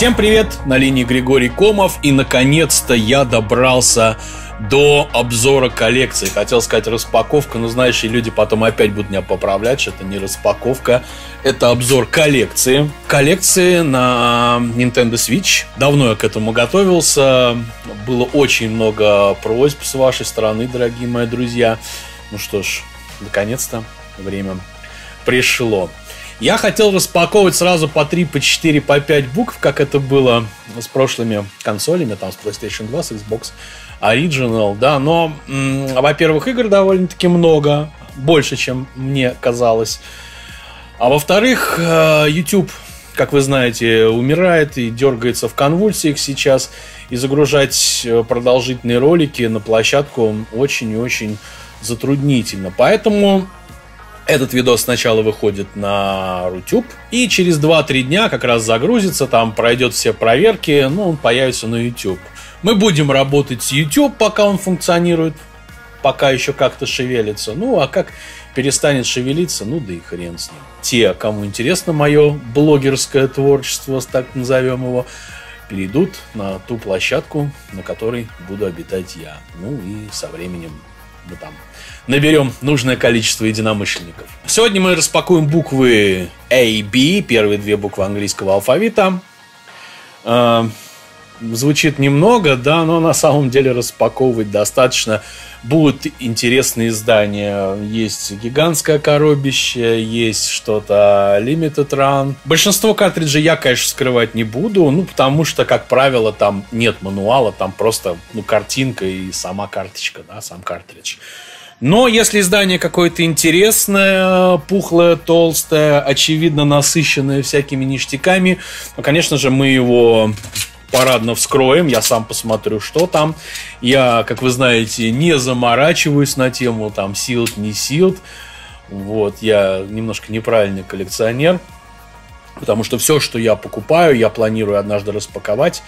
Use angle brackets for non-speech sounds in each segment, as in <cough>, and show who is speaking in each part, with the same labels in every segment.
Speaker 1: Всем привет, на линии Григорий Комов, и наконец-то я добрался до обзора коллекции. Хотел сказать распаковка, но и люди потом опять будут меня поправлять, что это не распаковка, это обзор коллекции. Коллекции на Nintendo Switch. Давно я к этому готовился. Было очень много просьб с вашей стороны, дорогие мои друзья. Ну что ж, наконец-то время пришло. Я хотел распаковывать сразу по 3, по 4, по 5 букв, как это было с прошлыми консолями, там с PlayStation 2, с Xbox Original, да, но, во-первых, игр довольно-таки много, больше, чем мне казалось. А во-вторых, э, YouTube, как вы знаете, умирает и дергается в конвульсиях сейчас, и загружать э, продолжительные ролики на площадку очень и очень затруднительно. Поэтому этот видос сначала выходит на YouTube, и через 2-3 дня как раз загрузится, там пройдет все проверки, ну, он появится на YouTube. Мы будем работать с YouTube, пока он функционирует, пока еще как-то шевелится. Ну, а как перестанет шевелиться, ну да и хрен с ним. Те, кому интересно мое блогерское творчество, так назовем его, перейдут на ту площадку, на которой буду обитать я. Ну и со временем мы там наберем нужное количество единомышленников. Сегодня мы распакуем буквы A, B, первые две буквы английского алфавита. А, звучит немного, да, но на самом деле распаковывать достаточно. Будут интересные издания. Есть гигантское коробище, есть что-то Limited Run. Большинство картриджей я, конечно, скрывать не буду, ну, потому что, как правило, там нет мануала, там просто, ну, картинка и сама карточка, да, сам картридж. Но если издание какое-то интересное, пухлое, толстое, очевидно насыщенное всякими ништяками, то, конечно же, мы его парадно вскроем, я сам посмотрю, что там. Я, как вы знаете, не заморачиваюсь на тему там силд, не силд. Вот, я немножко неправильный коллекционер, потому что все, что я покупаю, я планирую однажды распаковать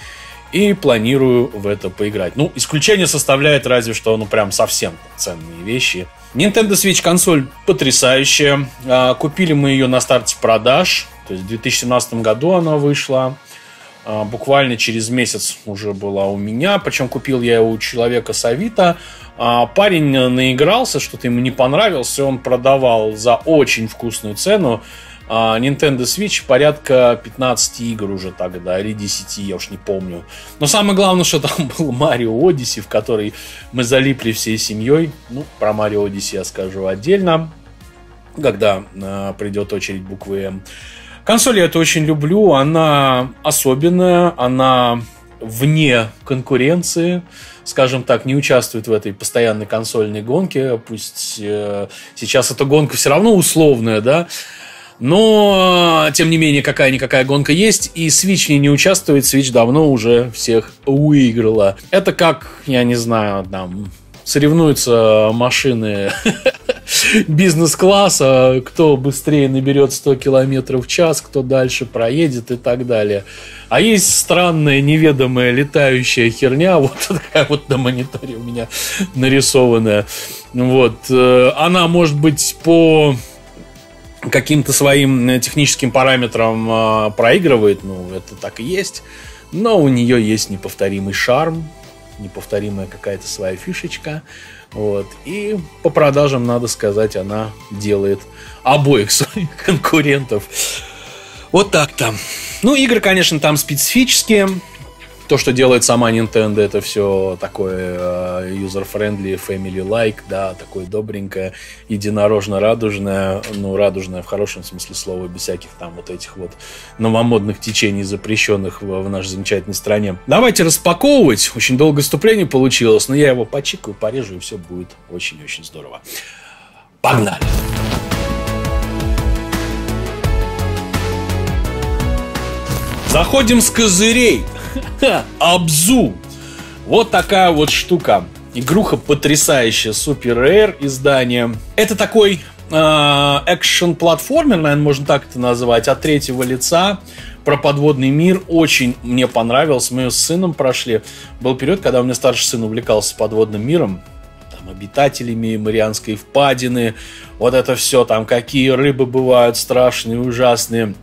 Speaker 1: и планирую в это поиграть. Ну, исключение составляет разве что, ну, прям совсем ценные вещи. Nintendo Switch консоль потрясающая. А, купили мы ее на старте продаж. То есть в 2017 году она вышла. А, буквально через месяц уже была у меня. Причем купил я ее у человека с Авито. А, парень наигрался, что-то ему не понравилось. Он продавал за очень вкусную цену. А, Nintendo Switch порядка 15 игр уже тогда, или 10, я уж не помню. Но самое главное, что там был Mario Odyssey, в который мы залипли всей семьей. Ну, про Mario Odyssey я скажу отдельно, когда э, придет очередь буквы М. Консоль я это очень люблю, она особенная, она вне конкуренции, скажем так, не участвует в этой постоянной консольной гонке. Пусть э, сейчас эта гонка все равно условная, да, но, тем не менее, какая-никакая гонка есть, и Switch не, не участвует, Switch давно уже всех выиграла. Это как, я не знаю, там, соревнуются машины <laughs> бизнес-класса, кто быстрее наберет 100 километров в час, кто дальше проедет и так далее. А есть странная, неведомая летающая херня, <laughs> вот такая вот на мониторе у меня нарисованная. Вот. Э, она может быть по каким-то своим э, техническим параметрам э, проигрывает, ну, это так и есть. Но у нее есть неповторимый шарм, неповторимая какая-то своя фишечка. Вот. И по продажам, надо сказать, она делает обоих <laughs> своих конкурентов. Вот так-то. Ну, игры, конечно, там специфические то, что делает сама Nintendo, это все такое э, user-friendly, family-like, да, такое добренькое, единорожно-радужное, ну, радужное в хорошем смысле слова, без всяких там вот этих вот новомодных течений, запрещенных в, в нашей замечательной стране. Давайте распаковывать. Очень долгое вступление получилось, но я его почикаю, порежу, и все будет очень-очень здорово. Погнали! Заходим с козырей. <laughs> Абзу. Вот такая вот штука. Игруха потрясающая, супер рэр издание. Это такой экшен-платформер, наверное, можно так это называть, от третьего лица про подводный мир. Очень мне понравилось. Мы с сыном прошли. Был период, когда у меня старший сын увлекался подводным миром. Там обитателями Марианской впадины. Вот это все. Там какие рыбы бывают страшные, ужасные.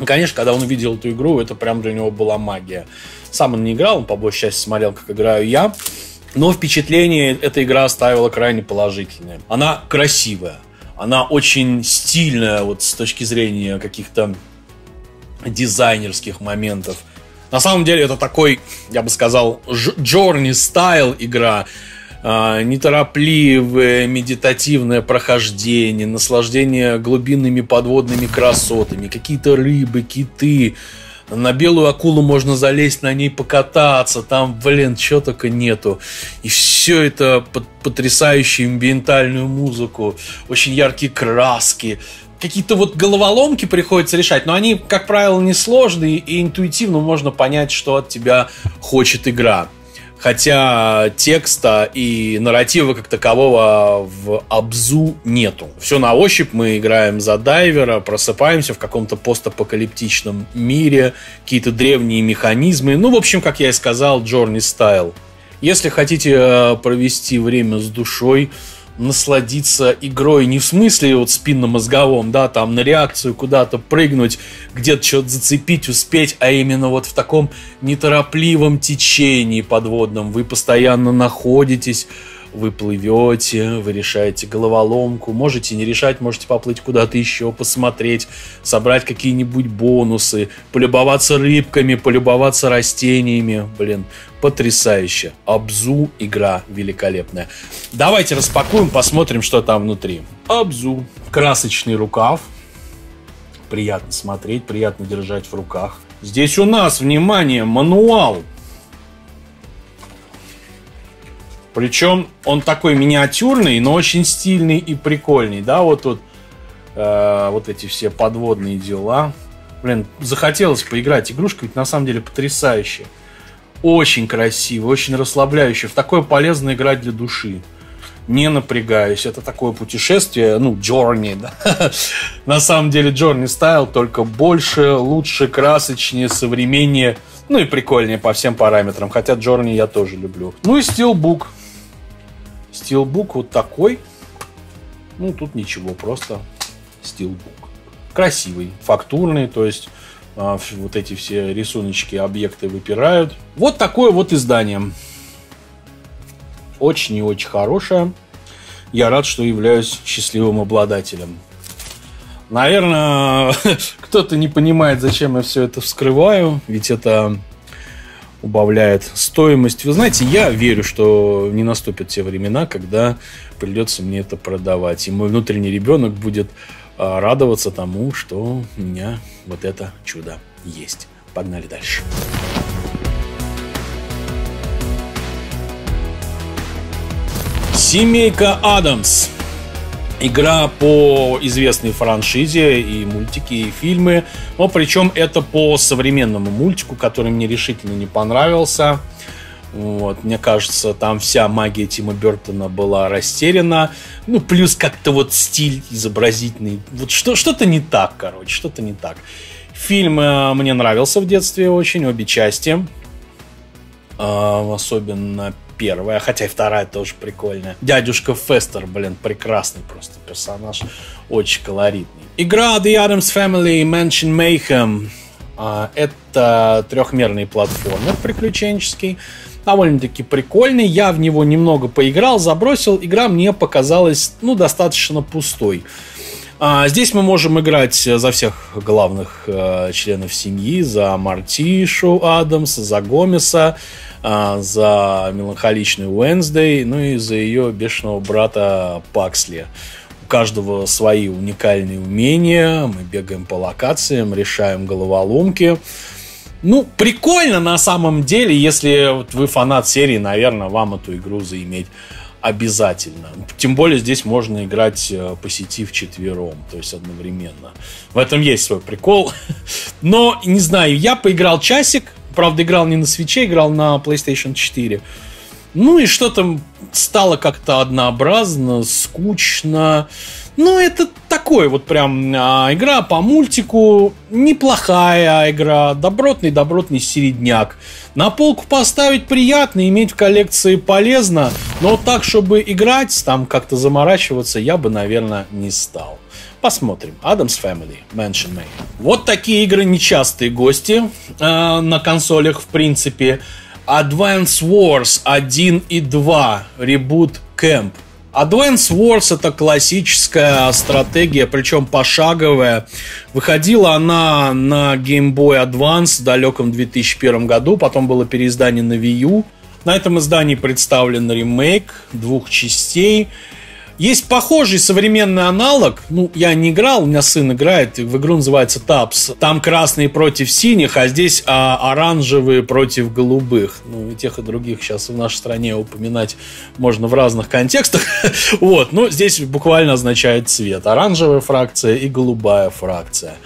Speaker 1: И, конечно, когда он увидел эту игру, это прям для него была магия. Сам он не играл, он по большей части смотрел, как играю я. Но впечатление эта игра оставила крайне положительное. Она красивая, она очень стильная вот с точки зрения каких-то дизайнерских моментов. На самом деле это такой, я бы сказал, Джорни стайл игра. А, неторопливое медитативное прохождение, наслаждение глубинными подводными красотами, какие-то рыбы, киты. На белую акулу можно залезть, на ней покататься, там, блин, чего только нету. И все это под потрясающую амбиентальную музыку, очень яркие краски, какие-то вот головоломки приходится решать, но они, как правило, несложные, и интуитивно можно понять, что от тебя хочет игра. Хотя текста и нарратива как такового в Абзу нету. Все на ощупь, мы играем за дайвера, просыпаемся в каком-то постапокалиптичном мире, какие-то древние механизмы. Ну, в общем, как я и сказал, Джорни стайл. Если хотите э, провести время с душой, насладиться игрой. Не в смысле вот спинно-мозговом, да, там на реакцию куда-то прыгнуть, где-то что-то зацепить, успеть, а именно вот в таком неторопливом течении подводном. Вы постоянно находитесь, вы плывете, вы решаете головоломку, можете не решать, можете поплыть куда-то еще, посмотреть, собрать какие-нибудь бонусы, полюбоваться рыбками, полюбоваться растениями. Блин, потрясающе. Абзу игра великолепная. Давайте распакуем, посмотрим, что там внутри. Абзу. Красочный рукав. Приятно смотреть, приятно держать в руках. Здесь у нас, внимание, мануал Причем он такой миниатюрный, но очень стильный и прикольный. Да, вот тут э, вот эти все подводные дела. Блин, захотелось поиграть. Игрушка ведь на самом деле потрясающая. Очень красиво, очень расслабляющая. В такое полезно играть для души. Не напрягаюсь. Это такое путешествие, ну, Journey, да. <laughs> На самом деле Journey стайл, только больше, лучше, красочнее, современнее. Ну и прикольнее по всем параметрам. Хотя Journey я тоже люблю. Ну и Steelbook. Вот такой. Ну, тут ничего, просто стилбук. Красивый, фактурный, то есть а, вот эти все рисуночки, объекты выпирают. Вот такое вот издание. Очень и очень хорошее. Я рад, что являюсь счастливым обладателем. Наверное, <laughs> кто-то не понимает, зачем я все это вскрываю, ведь это убавляет стоимость. Вы знаете, я верю, что не наступят те времена, когда придется мне это продавать. И мой внутренний ребенок будет а, радоваться тому, что у меня вот это чудо есть. Погнали дальше. Семейка Адамс. Игра по известной франшизе и мультики, и фильмы. Но причем это по современному мультику, который мне решительно не понравился. Вот, мне кажется, там вся магия Тима Бертона была растеряна. Ну, плюс как-то вот стиль изобразительный. Вот что, что-то не так, короче, что-то не так. Фильм э, мне нравился в детстве очень, обе части. Э, особенно первая, хотя и вторая тоже прикольная. Дядюшка Фестер, блин, прекрасный просто персонаж, очень колоритный. Игра The Addams Family Mansion Mayhem. А, это трехмерный платформер приключенческий. Довольно-таки прикольный. Я в него немного поиграл, забросил. Игра мне показалась, ну, достаточно пустой. А, здесь мы можем играть за всех главных э, членов семьи, за Мартишу Адамс, за Гомеса, за меланхоличную Уэнсдей, ну и за ее бешеного брата Паксли. У каждого свои уникальные умения, мы бегаем по локациям, решаем головоломки. Ну, прикольно на самом деле, если вот вы фанат серии, наверное, вам эту игру заиметь обязательно. Тем более здесь можно играть э, по сети в четвером, то есть одновременно. В этом есть свой прикол. <laughs> Но, не знаю, я поиграл часик, Правда, играл не на свече, играл на PlayStation 4. Ну и что-то стало как-то однообразно, скучно. Ну, это такой вот прям а, игра по мультику. Неплохая игра. Добротный-добротный середняк. На полку поставить приятно, иметь в коллекции полезно. Но так, чтобы играть, там как-то заморачиваться, я бы, наверное, не стал. Посмотрим. Adam's Family, Mansion May. Вот такие игры нечастые гости э, на консолях, в принципе. Advance Wars 1 и 2, Reboot Camp. Advance Wars это классическая стратегия, причем пошаговая. Выходила она на Game Boy Advance в далеком 2001 году, потом было переиздание на Wii U. На этом издании представлен ремейк двух частей. Есть похожий современный аналог. Ну, я не играл, у меня сын играет. В игру называется Тапс. Там красные против синих, а здесь а, оранжевые против голубых. Ну, и тех, и других сейчас в нашей стране упоминать можно в разных контекстах. <laughs> вот, но здесь буквально означает цвет. Оранжевая фракция и голубая фракция.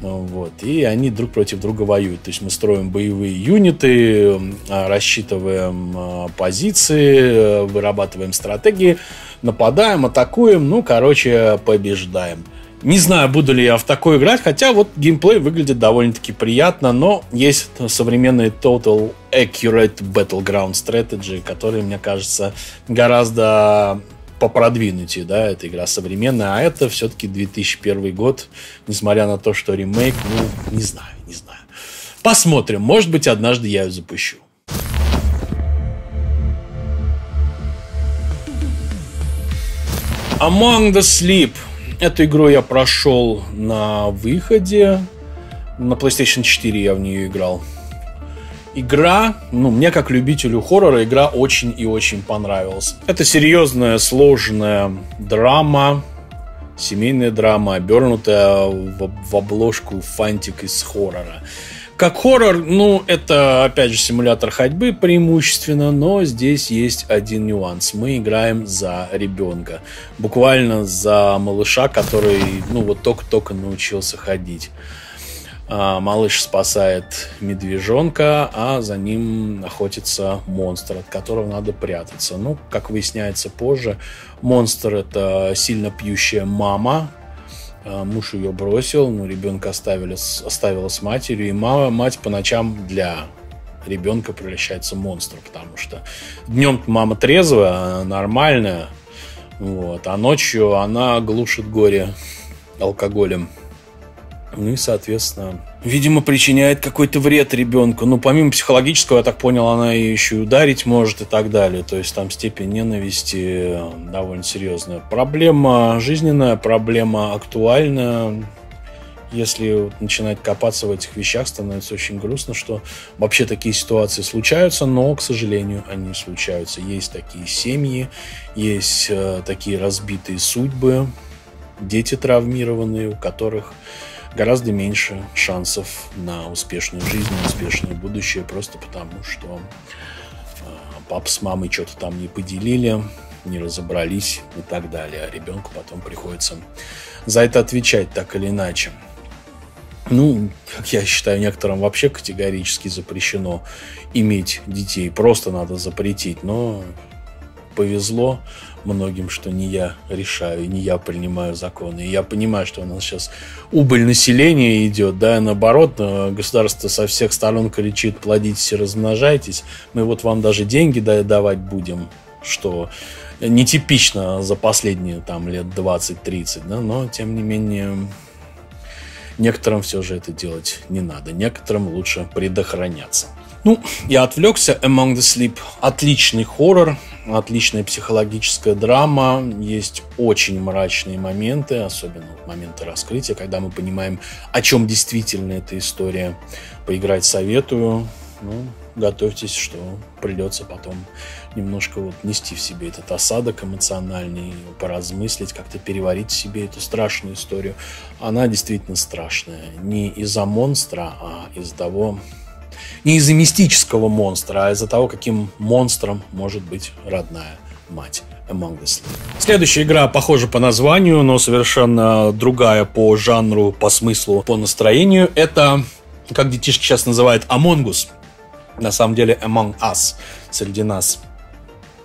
Speaker 1: Вот. И они друг против друга воюют. То есть мы строим боевые юниты, рассчитываем а, позиции, вырабатываем стратегии нападаем, атакуем, ну, короче, побеждаем. Не знаю, буду ли я в такой играть, хотя вот геймплей выглядит довольно-таки приятно, но есть современный Total Accurate Battleground Strategy, который, мне кажется, гораздо попродвинутее, да, эта игра современная, а это все-таки 2001 год, несмотря на то, что ремейк, ну, не знаю, не знаю. Посмотрим, может быть, однажды я ее запущу. Among the Sleep. Эту игру я прошел на выходе. На PlayStation 4 я в нее играл. Игра, ну, мне как любителю хоррора, игра очень и очень понравилась. Это серьезная, сложная драма, семейная драма, обернутая в, в обложку фантик из хоррора. Как хоррор, ну, это, опять же, симулятор ходьбы преимущественно, но здесь есть один нюанс. Мы играем за ребенка. Буквально за малыша, который, ну, вот только-только научился ходить. А, малыш спасает медвежонка, а за ним охотится монстр, от которого надо прятаться. Ну, как выясняется позже, монстр это сильно пьющая мама, а, муж ее бросил, ну, ребенка оставили, оставила с матерью, и мама, мать по ночам для ребенка превращается в монстра, потому что днем мама трезвая, нормальная, вот, а ночью она глушит горе алкоголем. Ну и, соответственно, видимо, причиняет какой-то вред ребенку. Ну, помимо психологического, я так понял, она еще и ударить может и так далее. То есть там степень ненависти довольно серьезная. Проблема жизненная, проблема актуальная. Если начинать копаться в этих вещах, становится очень грустно, что вообще такие ситуации случаются, но, к сожалению, они случаются. Есть такие семьи, есть э, такие разбитые судьбы, дети травмированные, у которых гораздо меньше шансов на успешную жизнь, на успешное будущее, просто потому что э, пап с мамой что-то там не поделили, не разобрались и так далее. А ребенку потом приходится за это отвечать так или иначе. Ну, как я считаю, некоторым вообще категорически запрещено иметь детей. Просто надо запретить. Но повезло многим, что не я решаю, не я принимаю законы. И я понимаю, что у нас сейчас убыль населения идет, да, наоборот, э, государство со всех сторон кричит, плодитесь и размножайтесь. Мы вот вам даже деньги давать будем, что нетипично за последние там лет 20-30, да, но тем не менее некоторым все же это делать не надо. Некоторым лучше предохраняться. Ну, я отвлекся. Among the Sleep. Отличный хоррор, отличная психологическая драма. Есть очень мрачные моменты, особенно моменты раскрытия, когда мы понимаем, о чем действительно эта история. Поиграть советую. Ну, готовьтесь, что придется потом немножко вот нести в себе этот осадок эмоциональный, поразмыслить, как-то переварить в себе эту страшную историю. Она действительно страшная. Не из-за монстра, а из-за того, не из-за мистического монстра, а из-за того, каким монстром может быть родная мать. Among Sleep. Следующая игра похожа по названию, но совершенно другая по жанру, по смыслу, по настроению. Это, как детишки сейчас называют, Among Us. На самом деле Among Us, среди нас.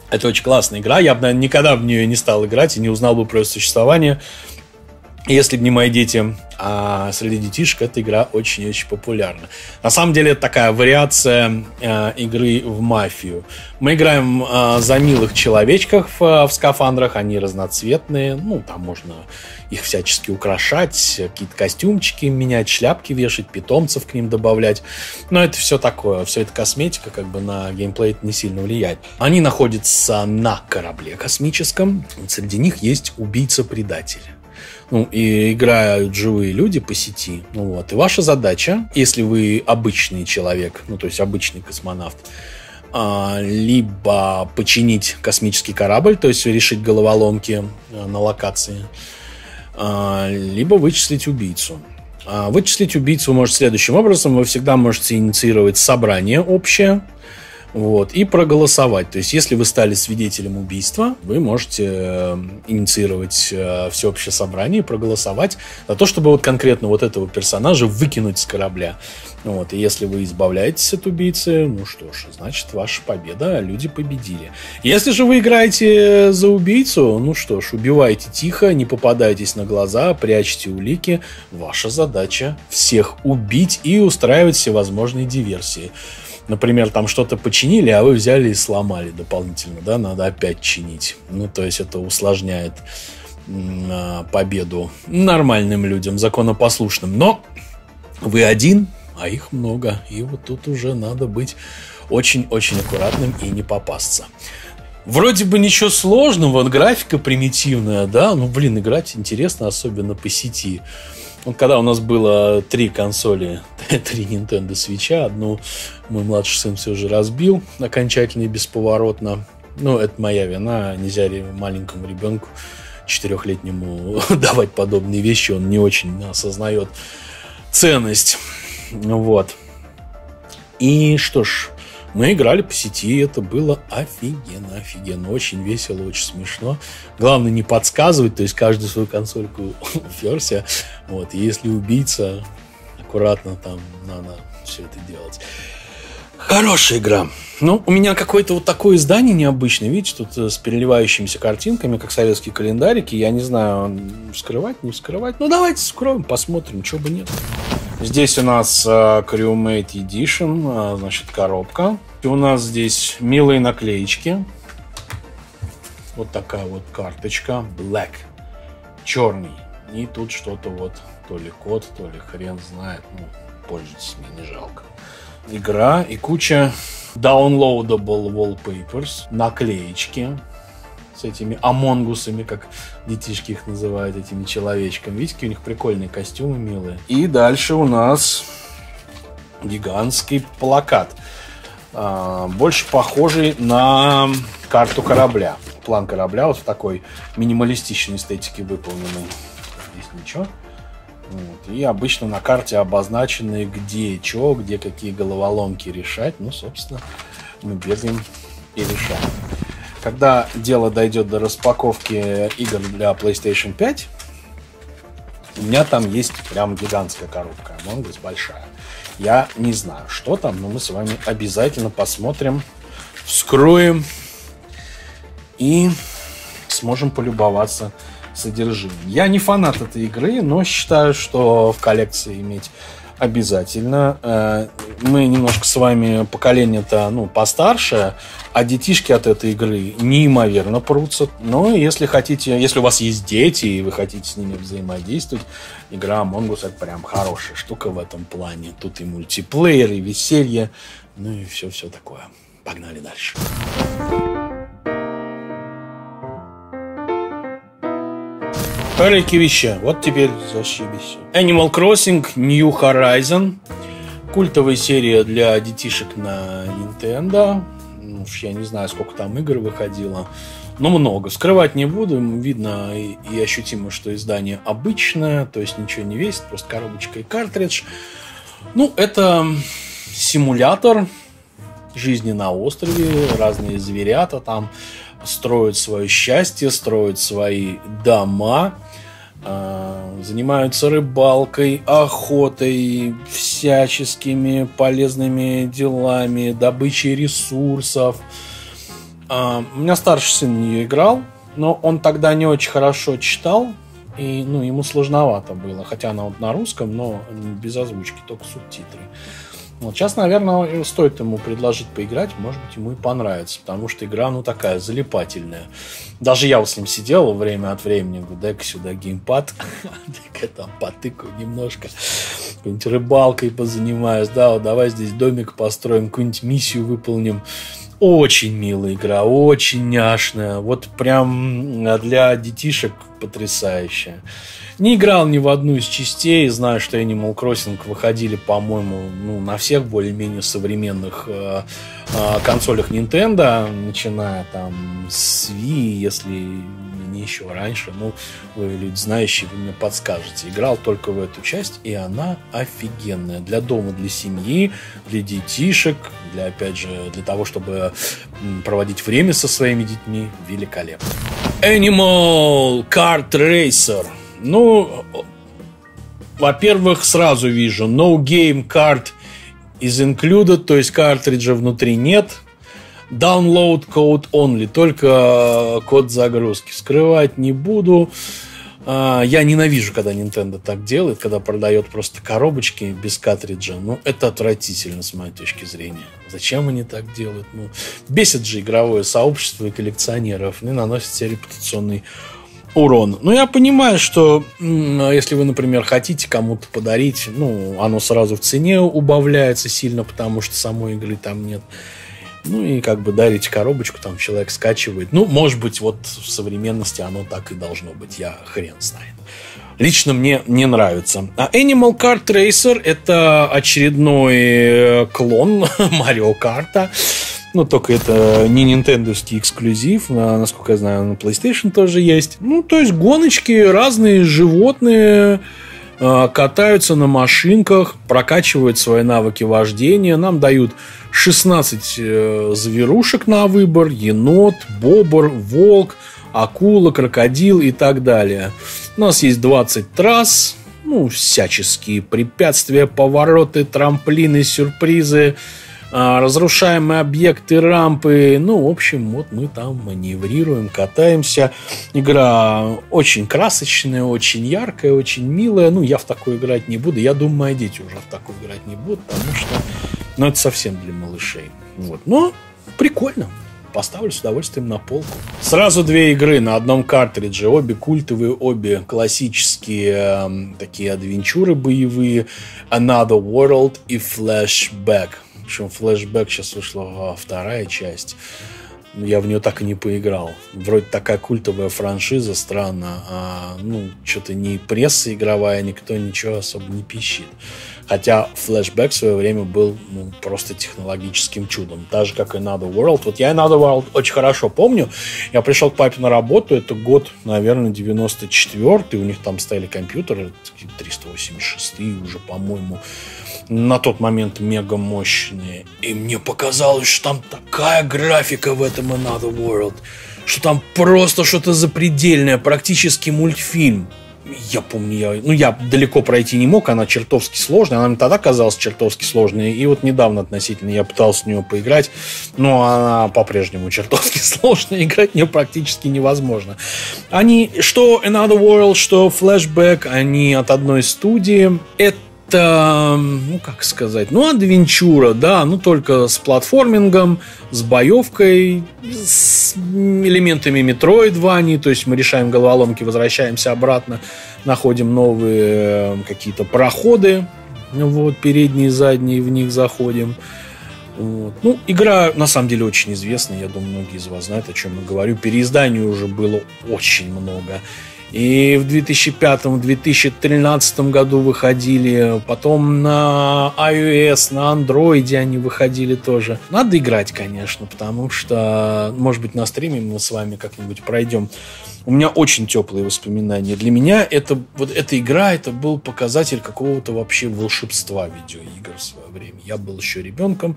Speaker 1: Это очень классная игра. Я бы, наверное, никогда в нее не стал играть и не узнал бы про ее существование, если бы не мои дети. а среди детишек эта игра очень-очень популярна. На самом деле это такая вариация э, игры в мафию. Мы играем э, за милых человечков в, в скафандрах, они разноцветные, ну, там можно их всячески украшать, какие-то костюмчики менять, шляпки вешать, питомцев к ним добавлять. Но это все такое, все это косметика, как бы на геймплей это не сильно влияет. Они находятся на корабле космическом, среди них есть убийца-предатель. Ну, и играют живые люди по сети. Ну вот. И ваша задача, если вы обычный человек, ну, то есть обычный космонавт, а, либо починить космический корабль, то есть решить головоломки а, на локации, а, либо вычислить убийцу. Вычислить убийцу вы можете следующим образом. Вы всегда можете инициировать собрание общее, вот, и проголосовать. То есть, если вы стали свидетелем убийства, вы можете э, инициировать э, всеобщее собрание и проголосовать за то, чтобы вот конкретно вот этого персонажа выкинуть с корабля. Вот, и если вы избавляетесь от убийцы, ну что ж, значит, ваша победа, люди победили. Если же вы играете за убийцу, ну что ж, убивайте тихо, не попадайтесь на глаза, прячьте улики. Ваша задача всех убить и устраивать всевозможные диверсии например, там что-то починили, а вы взяли и сломали дополнительно, да, надо опять чинить. Ну, то есть это усложняет а, победу нормальным людям, законопослушным. Но вы один, а их много. И вот тут уже надо быть очень-очень аккуратным и не попасться. Вроде бы ничего сложного, графика примитивная, да, ну, блин, играть интересно, особенно по сети. Вот когда у нас было три консоли, <laughs> три Nintendo Switch, одну мой младший сын все же разбил окончательно и бесповоротно. Ну, это моя вина, нельзя маленькому ребенку четырехлетнему <laughs> давать подобные вещи, он не очень осознает ценность. Вот. И что ж, мы играли по сети, это было офигенно, офигенно, очень весело, очень смешно. Главное не подсказывать, то есть каждую свою консольку <laughs> уперся. Вот, если убийца, аккуратно там надо все это делать. Хорошая игра. Ну, у меня какое-то вот такое издание необычное, видите, тут э, с переливающимися картинками, как советские календарики. Я не знаю, скрывать, не скрывать. Ну, давайте скроем, посмотрим, чего бы нет. Здесь у нас uh, Crewmate Edition, uh, значит, коробка. У нас здесь милые наклеечки. Вот такая вот карточка. Black. Черный. И тут что-то вот, то ли код, то ли хрен знает. Ну, пользуйтесь, мне не жалко. Игра и куча downloadable wallpapers, наклеечки с этими амонгусами, как детишки их называют, этими человечками. Видите, у них прикольные костюмы милые. И дальше у нас гигантский плакат. А, больше похожий на карту корабля. План корабля вот в такой минималистичной эстетике выполненный. Здесь ничего. Вот. И обычно на карте обозначены, где что, где какие головоломки решать. Ну, собственно, мы бегаем и решаем. Когда дело дойдет до распаковки игр для PlayStation 5, у меня там есть прям гигантская коробка, Among Us большая. Я не знаю, что там, но мы с вами обязательно посмотрим, вскроем и сможем полюбоваться содержимым. Я не фанат этой игры, но считаю, что в коллекции иметь обязательно. Э, мы немножко с вами поколение-то ну, постарше, а детишки от этой игры неимоверно прутся. Но если хотите, если у вас есть дети и вы хотите с ними взаимодействовать, игра Among Us это прям хорошая штука в этом плане. Тут и мультиплеер, и веселье, ну и все-все такое. Погнали дальше. Такие вещи. Вот теперь зашибись. Animal Crossing New Horizon. Культовая серия для детишек на Nintendo. Ну, я не знаю, сколько там игр выходило. Но много. Скрывать не буду. Видно и ощутимо, что издание обычное. То есть ничего не весит. Просто коробочка и картридж. Ну, это симулятор жизни на острове. Разные зверята там строят свое счастье, строят свои дома. А, занимаются рыбалкой, охотой, всяческими полезными делами, добычей ресурсов. А, у меня старший сын в нее играл, но он тогда не очень хорошо читал, и ну, ему сложновато было. Хотя она вот на русском, но без озвучки, только субтитры. Вот сейчас, наверное, стоит ему предложить поиграть, может быть, ему и понравится, потому что игра, ну, такая залипательная. Даже я вот с ним сидел время от времени, говорю, дай-ка сюда геймпад, <laughs> дай-ка там потыкаю немножко, какой-нибудь рыбалкой позанимаюсь, да, вот давай здесь домик построим, какую-нибудь миссию выполним. Очень милая игра, очень няшная, вот прям для детишек потрясающая. Не играл ни в одну из частей, знаю, что Animal Crossing выходили, по-моему, ну, на всех более-менее современных э, э, консолях Nintendo, начиная там с Wii, если не еще раньше, ну, вы люди знающие, вы мне подскажете. Играл только в эту часть, и она офигенная. Для дома, для семьи, для детишек, для, опять же, для того, чтобы проводить время со своими детьми, великолепно. Animal Kart Racer – ну, во-первых, сразу вижу, no game card is included, то есть картриджа внутри нет. Download code only, только код загрузки. Скрывать не буду. А, я ненавижу, когда Nintendo так делает, когда продает просто коробочки без картриджа. Ну, это отвратительно, с моей точки зрения. Зачем они так делают? Ну, бесит же игровое сообщество и коллекционеров, и наносит себе репутационный урон. Ну, я понимаю, что если вы, например, хотите кому-то подарить, ну, оно сразу в цене убавляется сильно, потому что самой игры там нет. Ну, и как бы дарить коробочку, там человек скачивает. Ну, может быть, вот в современности оно так и должно быть. Я хрен знает. Лично мне не нравится. А Animal Kart Racer это очередной э, клон <laughs> Марио Карта. Ну, только это не нинтендовский эксклюзив, а, насколько я знаю, на PlayStation тоже есть. Ну, то есть гоночки, разные животные катаются на машинках, прокачивают свои навыки вождения. Нам дают 16 э, зверушек на выбор. Енот, бобр, волк, акула, крокодил и так далее. У нас есть 20 трасс, ну, всяческие препятствия, повороты, трамплины, сюрпризы – разрушаемые объекты, рампы. Ну, в общем, вот мы там маневрируем, катаемся. Игра очень красочная, очень яркая, очень милая. Ну, я в такой играть не буду. Я думаю, мои дети уже в такой играть не будут, потому что ну, это совсем для малышей. Вот. Но прикольно. Поставлю с удовольствием на полку. Сразу две игры на одном картридже. Обе культовые, обе классические э, такие адвенчуры боевые. Another World и Flashback. Причем флешбэк сейчас вышла вторая часть. Я в нее так и не поиграл. Вроде такая культовая франшиза, странно. А, ну, что-то ни пресса игровая, никто ничего особо не пищит. Хотя флешбэк в свое время был ну, просто технологическим чудом. Так же, как и Another World. Вот я Another World очень хорошо помню. Я пришел к папе на работу, это год, наверное, 94-й. У них там стояли компьютеры, 386 уже, по-моему на тот момент мега мощные. И мне показалось, что там такая графика в этом Another World, что там просто что-то запредельное, практически мультфильм. Я помню, я, ну, я далеко пройти не мог, она чертовски сложная, она мне тогда казалась чертовски сложной, и вот недавно относительно я пытался в нее поиграть, но она по-прежнему чертовски <laughs> сложная, играть в нее практически невозможно. Они, что Another World, что Flashback, они от одной студии, это ну как сказать, ну адвенчура, да, ну только с платформингом, с боевкой, с элементами метроидвани, то есть мы решаем головоломки, возвращаемся обратно, находим новые э, какие-то проходы, вот, передние, задние, в них заходим. Вот. Ну, игра на самом деле очень известная, я думаю, многие из вас знают, о чем я говорю. Переизданий уже было очень много. И в 2005-2013 году выходили, потом на iOS, на Android они выходили тоже. Надо играть, конечно, потому что, может быть, на стриме мы с вами как-нибудь пройдем у меня очень теплые воспоминания. Для меня это, вот эта игра, это был показатель какого-то вообще волшебства видеоигр в свое время. Я был еще ребенком,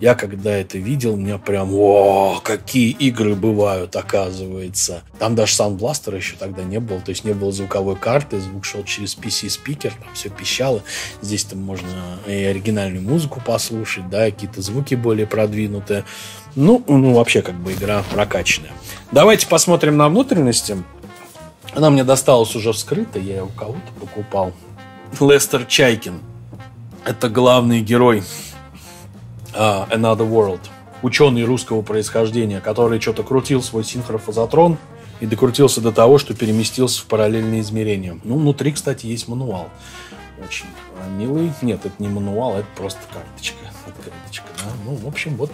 Speaker 1: я когда это видел, меня прям, о, какие игры бывают, оказывается. Там даже Blaster еще тогда не было, то есть не было звуковой карты, звук шел через PC-спикер, там все пищало. Здесь там можно и оригинальную музыку послушать, да, какие-то звуки более продвинутые. Ну, ну, вообще как бы игра прокачанная. Давайте посмотрим на внутренности. Она мне досталась уже вскрыта, я ее у кого-то покупал. Лестер Чайкин. Это главный герой uh, Another World. Ученый русского происхождения, который что-то крутил свой синхрофазотрон и докрутился до того, что переместился в параллельные измерения. Ну, внутри, кстати, есть мануал. Очень милый. Нет, это не мануал, это просто карточка. Открыточка, да? Ну, в общем, вот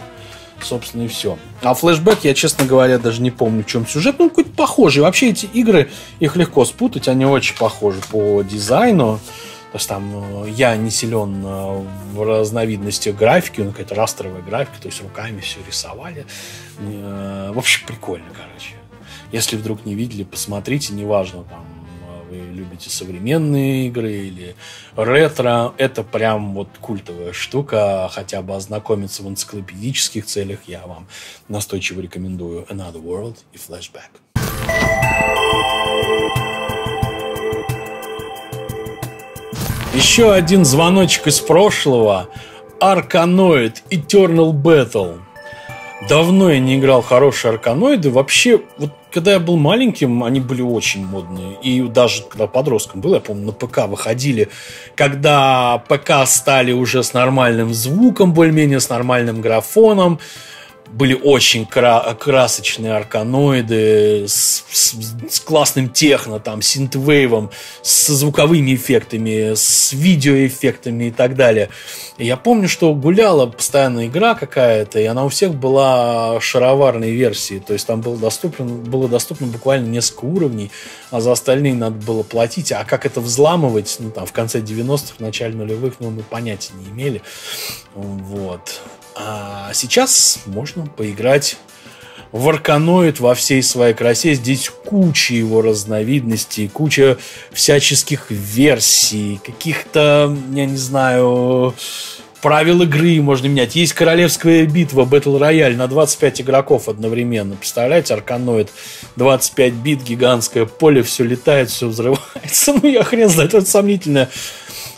Speaker 1: собственно, и все. А флешбэк, я, честно говоря, даже не помню, в чем сюжет. Ну, какой-то похожий. Вообще, эти игры, их легко спутать, они очень похожи по дизайну. То есть там э, я не силен э, в разновидностях графики, ну, какая-то растровая графика, то есть руками все рисовали. Э, в общем, прикольно, короче. Если вдруг не видели, посмотрите, неважно, там, вы любите современные игры или ретро, это прям вот культовая штука. Хотя бы ознакомиться в энциклопедических целях я вам настойчиво рекомендую Another World и Flashback. Еще один звоночек из прошлого. Арканоид Eternal Battle. Давно я не играл хорошие арканоиды. Вообще, вот когда я был маленьким, они были очень модные. И даже когда подростком был, я помню, на ПК выходили. Когда ПК стали уже с нормальным звуком, более-менее с нормальным графоном были очень кра- красочные арканоиды с, с, с классным техно, там, синтвейвом, с звуковыми эффектами, с видеоэффектами и так далее. И я помню, что гуляла постоянно игра какая-то, и она у всех была шароварной версии, то есть там было доступно, было доступно буквально несколько уровней, а за остальные надо было платить, а как это взламывать, ну, там, в конце 90-х, в начале нулевых, ну, мы понятия не имели. Вот. А сейчас можно поиграть в Арканоид во всей своей красе. Здесь куча его разновидностей, куча всяческих версий, каких-то, я не знаю, правил игры можно менять. Есть королевская битва Battle Royale на 25 игроков одновременно. Представляете, Арканоид 25 бит, гигантское поле, все летает, все взрывается. <laughs> Ну, я хрен знает, это сомнительное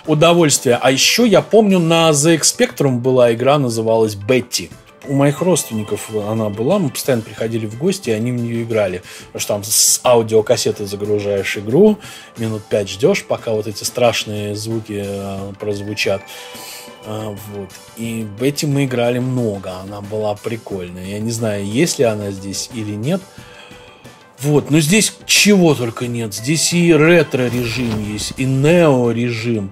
Speaker 1: удовольствие. А еще я помню, на ZX Spectrum была игра, называлась Бетти. У моих родственников она была, мы постоянно приходили в гости, и они в нее играли. Потому что там с аудиокассеты загружаешь игру, минут пять ждешь, пока вот эти страшные звуки э, прозвучат. А, вот. И в эти мы играли много. Она была прикольная. Я не знаю, есть ли она здесь или нет. Вот, но здесь чего только нет. Здесь и ретро-режим есть, и нео-режим,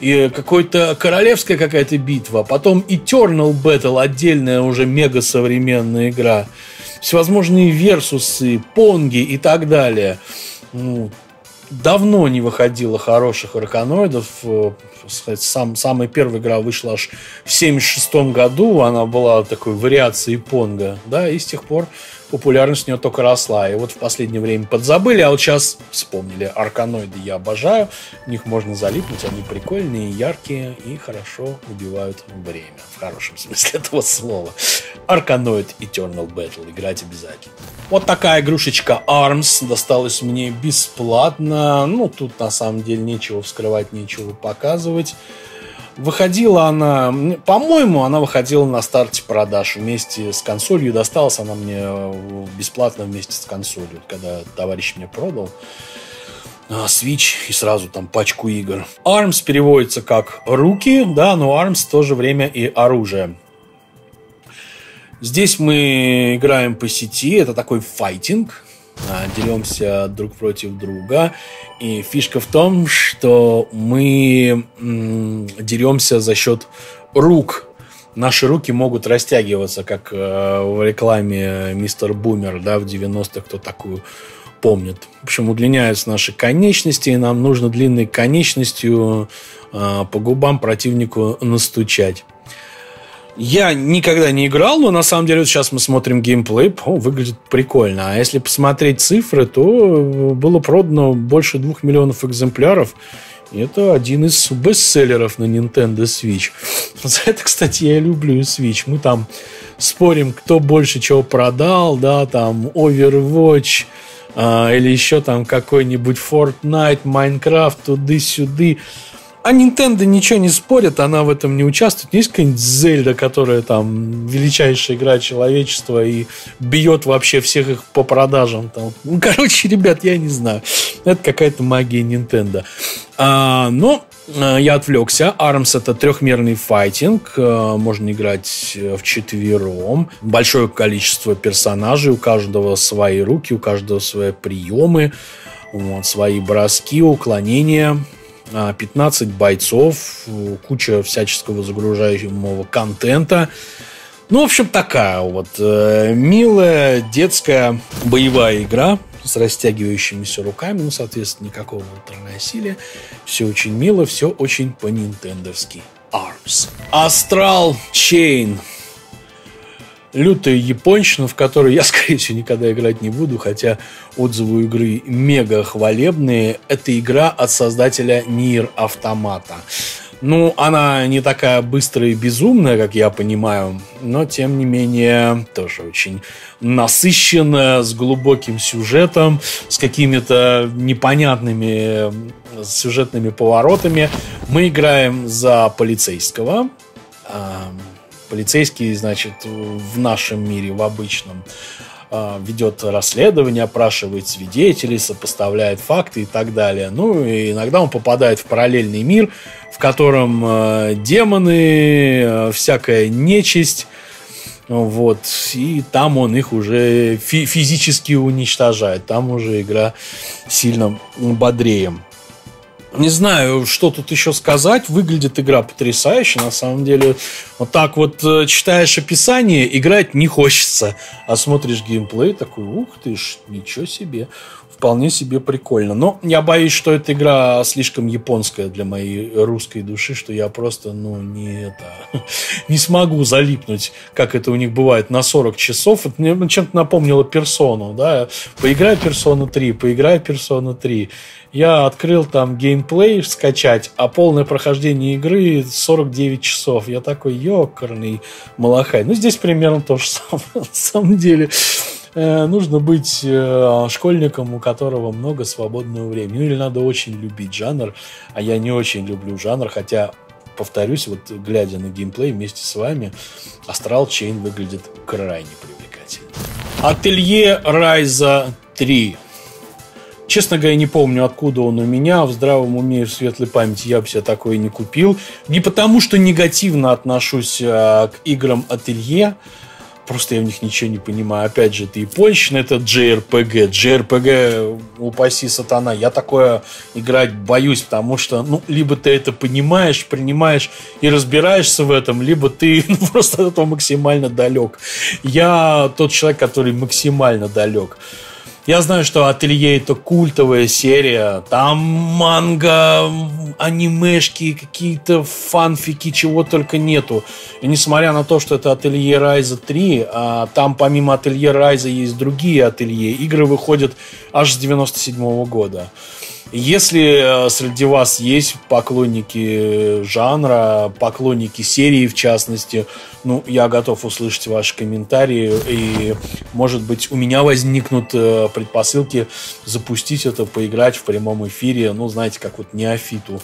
Speaker 1: и какой-то королевская какая-то битва, потом Eternal Battle, отдельная уже мега современная игра, всевозможные версусы, понги и так далее. Ну, давно не выходило хороших арканоидов. Э, сам, самая первая игра вышла аж в 76 году. Она была такой вариацией понга. Да, и с тех пор популярность у нее только росла. И вот в последнее время подзабыли, а вот сейчас вспомнили. Арканоиды я обожаю. В них можно залипнуть. Они прикольные, яркие и хорошо убивают время. В хорошем смысле <laughs> этого слова. Арканоид Eternal Battle. Играть обязательно. Вот такая игрушечка ARMS досталась мне бесплатно. Ну, тут на самом деле нечего вскрывать, нечего показывать. Выходила она, по-моему, она выходила на старте продаж вместе с консолью. Досталась она мне э, бесплатно вместе с консолью, когда товарищ мне продал. А, Switch и сразу там пачку игр. ARMS переводится как руки, да, но ARMS в то же время и оружие. Здесь мы играем по сети, это такой файтинг, деремся друг против друга. И фишка в том, что мы деремся за счет рук. Наши руки могут растягиваться, как э, в рекламе Мистер Бумер, да, в 90-х, кто такую помнит. В общем, удлиняются наши конечности, и нам нужно длинной конечностью э, по губам противнику настучать. Я никогда не играл, но на самом деле вот сейчас мы смотрим геймплей, о, выглядит прикольно. А если посмотреть цифры, то было продано больше двух миллионов экземпляров. И это один из бестселлеров на Nintendo Switch. <laughs> За это, кстати, я люблю Switch. Мы там спорим, кто больше чего продал, да, там Overwatch, а, или еще там какой-нибудь Fortnite, Minecraft, туды-сюды. А Nintendo ничего не спорит, она в этом не участвует. Есть какая-нибудь Зельда, которая там величайшая игра человечества и бьет вообще всех их по продажам. Там. Ну, короче, ребят, я не знаю. Это какая-то магия Nintendo. А, но а, я отвлекся. Arms это трехмерный файтинг. А, можно играть в четвером. Большое количество персонажей. У каждого свои руки, у каждого свои приемы. Вот, свои броски, уклонения. 15 бойцов, куча всяческого загружаемого контента. Ну, в общем, такая вот э, милая детская боевая игра с растягивающимися руками, ну, соответственно, никакого ультранасилия. Все очень мило, все очень по-нинтендовски. Arms. Astral Chain лютая японщина, в которую я, <laughs> скорее всего, никогда играть не буду, хотя отзывы игры мега хвалебные. Это игра от создателя Нир Автомата. Ну, она не такая быстрая и безумная, как я понимаю, но, тем не менее, тоже очень насыщенная, с глубоким сюжетом, с какими-то непонятными сюжетными поворотами. Мы играем за полицейского, Полицейский, значит, в нашем мире, в обычном, а, ведет расследование, опрашивает свидетелей, сопоставляет факты и так далее. Ну, и иногда он попадает в параллельный мир, в котором а, демоны, а, всякая нечисть, вот, и там он их уже фи- физически уничтожает. Там уже игра сильно бодрее. Не знаю, что тут еще сказать. Выглядит игра потрясающе. На самом деле, вот так вот э, читаешь описание, играть не хочется. А смотришь геймплей, такой, ух ты ж, ничего себе. Вполне себе прикольно. Но я боюсь, что эта игра слишком японская для моей русской души, что я просто, ну, не это, <laughs> не смогу залипнуть, как это у них бывает, на 40 часов. Это мне чем-то напомнило персону, да. Поиграй персону 3, поиграй персону 3 я открыл там геймплей скачать, а полное прохождение игры 49 часов. Я такой, ёкарный малахай. Ну, здесь примерно то же самое, <laughs> на самом деле. Э, нужно быть э, школьником, у которого много свободного времени. Ну, или надо очень любить жанр, а я не очень люблю жанр, хотя повторюсь, вот глядя на геймплей вместе с вами, Astral Chain выглядит крайне привлекательно. Ателье Райза 3. Честно говоря, не помню, откуда он у меня. В здравом уме и в светлой памяти я бы себе такое не купил. Не потому, что негативно отношусь а, к играм ателье. Просто я в них ничего не понимаю. Опять же, это японщина, это JRPG. JRPG, упаси сатана. Я такое играть боюсь, потому что, ну, либо ты это понимаешь, принимаешь и разбираешься в этом, либо ты <laughs> ну, просто от этого максимально далек. Я тот человек, который максимально далек. Я знаю, что Ателье это культовая серия. Там манга, анимешки, какие-то фанфики, чего только нету. И несмотря на то, что это Ателье Райза 3, а там помимо Ателье Райза есть другие Ателье, игры выходят аж с 97 -го года. Если э, среди вас есть поклонники жанра, поклонники серии в частности, ну, я готов услышать ваши комментарии, и, может быть, у меня возникнут э, предпосылки запустить это, поиграть в прямом эфире, ну, знаете, как вот неофиту,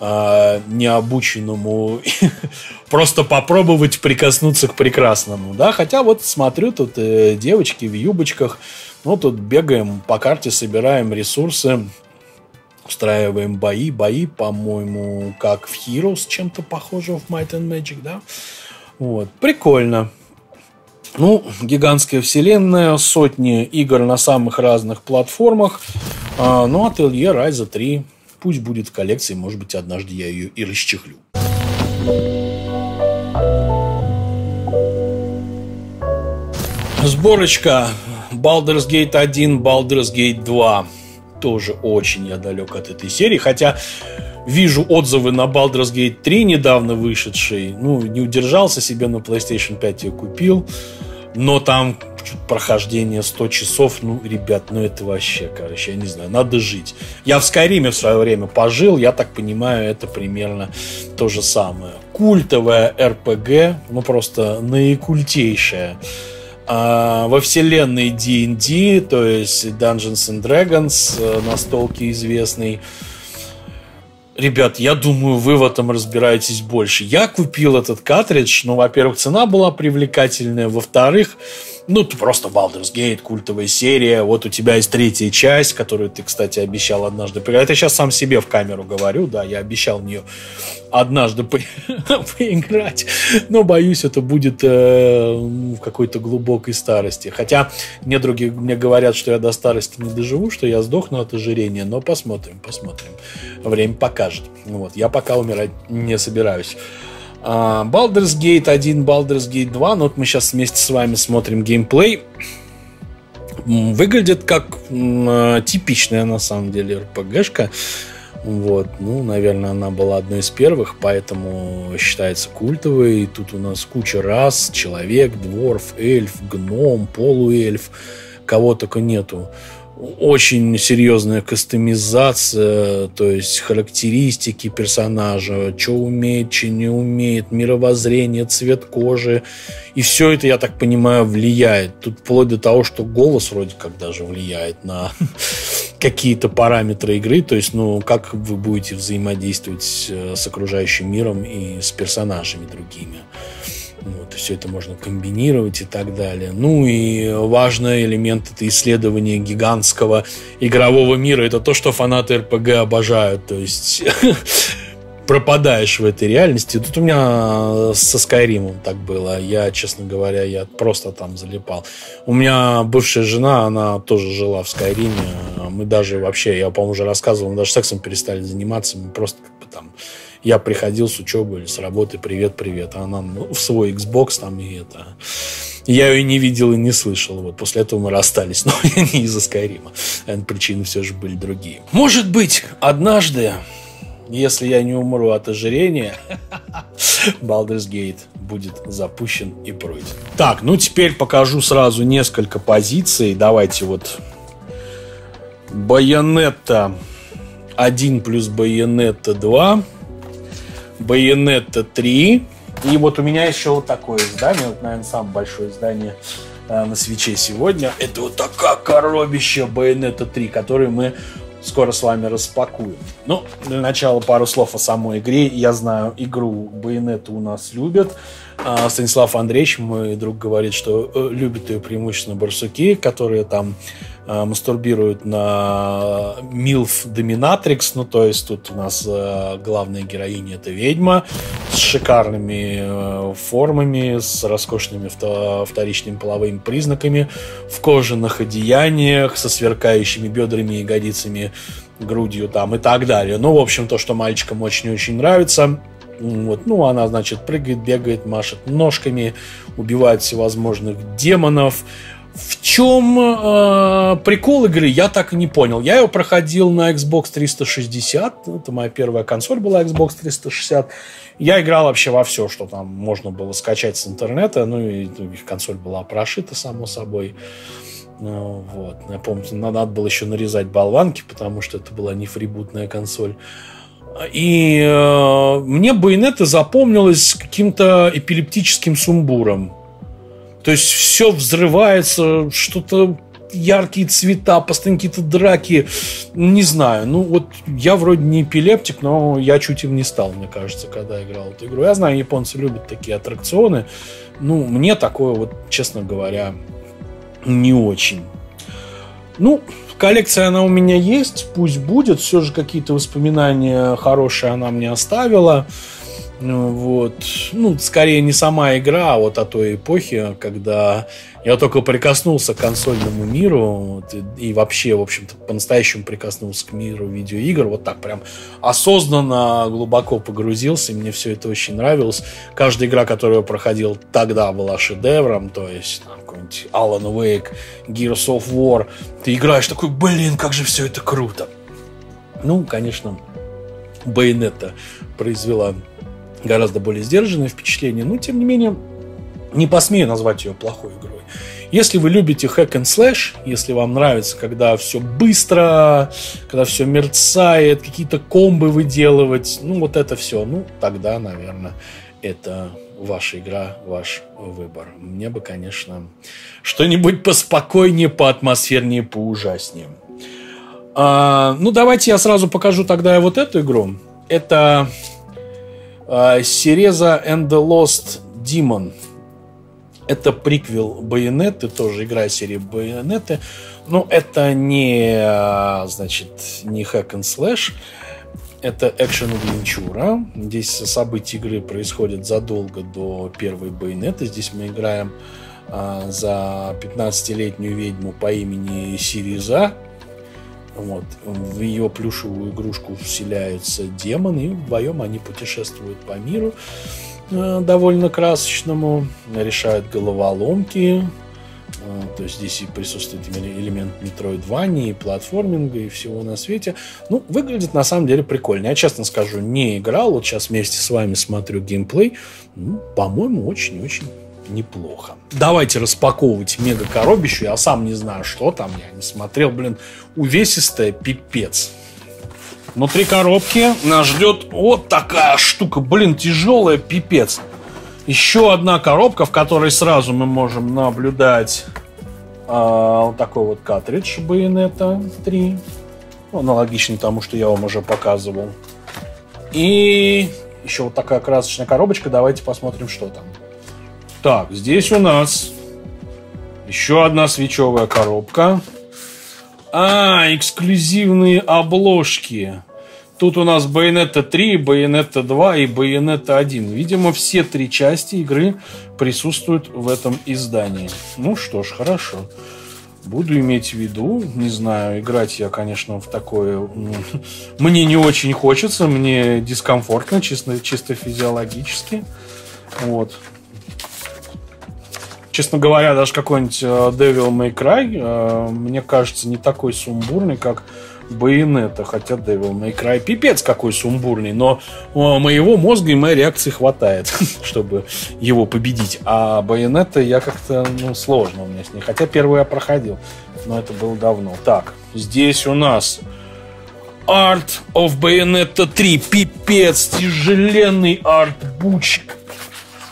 Speaker 1: э, необученному, <laughs> просто попробовать прикоснуться к прекрасному, да, хотя вот смотрю, тут девочки в юбочках, ну, тут бегаем по карте, собираем ресурсы, устраиваем бои. Бои, по-моему, как в Heroes, чем-то похоже в Might and Magic, да? Вот. Прикольно. Ну, гигантская вселенная, сотни игр на самых разных платформах. А, ну, Ателье Райза 3 пусть будет в коллекции, может быть, однажды я ее и расчехлю. Сборочка Baldur's Gate 1, Baldur's Gate 2 тоже очень я далек от этой серии, хотя вижу отзывы на Baldur's Gate 3 недавно вышедший, ну, не удержался себе на PlayStation 5 ее купил, но там прохождение 100 часов, ну, ребят, ну это вообще, короче, я не знаю, надо жить. Я в Скайриме в свое время пожил, я так понимаю, это примерно то же самое. Культовая РПГ, ну просто наикультейшая во вселенной D&D, то есть Dungeons and Dragons, э, настолки известный, ребят, я думаю, вы в этом разбираетесь больше. Я купил этот картридж, ну, во-первых, цена была привлекательная, во-вторых, ну, просто Baldur's Gate, культовая серия. Вот у тебя есть третья часть, которую ты, кстати, обещал однажды. Это сейчас сам себе в камеру говорю, да, я обещал в нее однажды по <laughs> поиграть. Но боюсь, это будет э, в какой-то глубокой старости. Хотя мне другие мне говорят, что я до старости не доживу, что я сдохну от ожирения. Но посмотрим, посмотрим. Время покажет. Вот. Я пока умирать не собираюсь. А, Baldur's Gate 1, Baldur's Gate 2. Ну, вот мы сейчас вместе с вами смотрим геймплей. Выглядит как а, типичная, на самом деле, RPG-шка. Вот, ну, наверное, она была одной из первых, поэтому считается культовой. Тут у нас куча рас, человек, дворф, эльф, гном, полуэльф, кого только нету очень серьезная кастомизация, то есть характеристики персонажа, что умеет, что не умеет, мировоззрение, цвет кожи. И все это, я так понимаю, влияет. Тут вплоть до того, что голос вроде как даже влияет на <laughs> какие-то параметры игры, то есть, ну, как вы будете взаимодействовать с окружающим миром и с персонажами другими. Вот, все это можно комбинировать и так далее. Ну и важный элемент это исследование гигантского игрового мира. Это то, что фанаты РПГ обожают. То есть <laughs> пропадаешь в этой реальности. Тут у меня со Скайримом так было. Я, честно говоря, я просто там залипал. У меня бывшая жена, она тоже жила в Скайриме. Мы даже вообще, я, по-моему, уже рассказывал, мы даже сексом перестали заниматься. Мы просто как бы там я приходил с учебы или с работы, привет, привет, а она ну, в свой Xbox там и это... Я ее не видел и не слышал. Вот после этого мы расстались, <laughs> но не из-за Скайрима. Причины все же были другие. Может быть, однажды, если я не умру от ожирения, <laughs> Baldur's Gate будет запущен и пройден. Так, ну теперь покажу сразу несколько позиций. Давайте вот Байонетта 1 плюс Байонетта 2 Bayonetta 3. И вот у меня еще вот такое издание, вот, наверное, самое большое издание э, на свече сегодня. Это вот такая коробища Bayonetta 3, которую мы скоро с вами распакуем. Ну, для начала пару слов о самой игре. Я знаю, игру Bayonetta у нас любят. А Станислав Андреевич, мой друг, говорит, что э, любит ее преимущественно барсуки, которые там Э, мастурбируют на Милф Доминатрикс, ну то есть тут у нас э, главная героиня это ведьма с шикарными формами, с роскошными вторичными половыми признаками, в кожаных одеяниях, со сверкающими бедрами и ягодицами, грудью там и так далее. Ну, в общем, то, что мальчикам очень-очень нравится. Вот, ну, она, значит, прыгает, бегает, машет ножками, убивает всевозможных демонов, в чем э, прикол игры, я так и не понял. Я ее проходил на Xbox 360. Это моя первая консоль была Xbox 360. Я играл вообще во все, что там можно было скачать с интернета. Ну и ну, консоль была прошита, само собой. Ну, вот. Я помню, надо было еще нарезать болванки, потому что это была не фрибутная консоль. И э, мне Байонета запомнилась каким-то эпилептическим сумбуром. То есть все взрывается, что-то яркие цвета, постоянно какие-то драки. Не знаю. Ну, вот я вроде не эпилептик, но я чуть им не стал, мне кажется, когда играл эту игру. Я знаю, японцы любят такие аттракционы. Ну, мне такое, вот, честно говоря, не очень. Ну, коллекция она у меня есть, пусть будет. Все же какие-то воспоминания хорошие она мне оставила. Ну, вот. Ну, скорее не сама игра, а вот о той эпохе, когда я только прикоснулся к консольному миру вот, и, и вообще, в общем-то, по-настоящему прикоснулся к миру видеоигр. Вот так прям осознанно, глубоко погрузился, и мне все это очень нравилось. Каждая игра, которую я проходил тогда, была шедевром, то есть там, какой-нибудь Alan Wake, Gears of War. Ты играешь такой, блин, как же все это круто. Ну, конечно, Bayonetta произвела гораздо более сдержанное впечатление, но тем не менее не посмею назвать ее плохой игрой. Если вы любите hack and slash, если вам нравится, когда все быстро, когда все мерцает, какие-то комбы выделывать, ну вот это все, ну тогда, наверное, это ваша игра, ваш выбор. Мне бы, конечно, что-нибудь поспокойнее, поатмосфернее, поужаснее. А, ну, давайте я сразу покажу тогда вот эту игру. Это Сереза and the Lost Demon. Это приквел Байонеты, тоже игра серии Байонеты. Но это не, э, значит, не hack and slash. Это экшен-адвенчура. Здесь события игры происходят задолго до первой байонеты. Здесь мы играем а, за 15-летнюю ведьму по имени Сириза. Вот. В ее плюшевую игрушку вселяется демон, и вдвоем они путешествуют по миру э, довольно красочному, решают головоломки, э, то есть здесь и присутствует элемент метроидвани, и платформинга, и всего на свете. Ну, выглядит на самом деле прикольно. Я честно скажу, не играл, вот сейчас вместе с вами смотрю геймплей. Ну, по-моему, очень-очень неплохо. Давайте распаковывать мега-коробищу. Я сам не знаю, что там. Я не смотрел, блин, увесистая пипец. Внутри коробки нас ждет вот такая штука. Блин, тяжелая пипец. Еще одна коробка, в которой сразу мы можем наблюдать э, вот такой вот картридж Bayonetta 3. Аналогичный тому, что я вам уже показывал. И еще вот такая красочная коробочка. Давайте посмотрим, что там. Так, здесь у нас еще одна свечевая коробка. А, эксклюзивные обложки. Тут у нас Bayonetta 3, Bayonetta 2 и Bayonetta 1. Видимо, все три части игры присутствуют в этом издании. Ну что ж, хорошо. Буду иметь в виду. Не знаю, играть я, конечно, в такое... <laughs> Мне не очень хочется, мне дискомфортно, чисто, чисто физиологически. Вот. Честно говоря, даже какой-нибудь э, Devil May Cry, э, мне кажется, не такой сумбурный, как Байонета, хотя Devil May Cry пипец какой сумбурный, но э, моего мозга и моей реакции хватает, <laughs> чтобы его победить. А Байонета я как-то, ну, сложно у меня с ней. Хотя первый я проходил, но это было давно. Так, здесь у нас Art of Bayonetta 3. Пипец, тяжеленный арт-буч.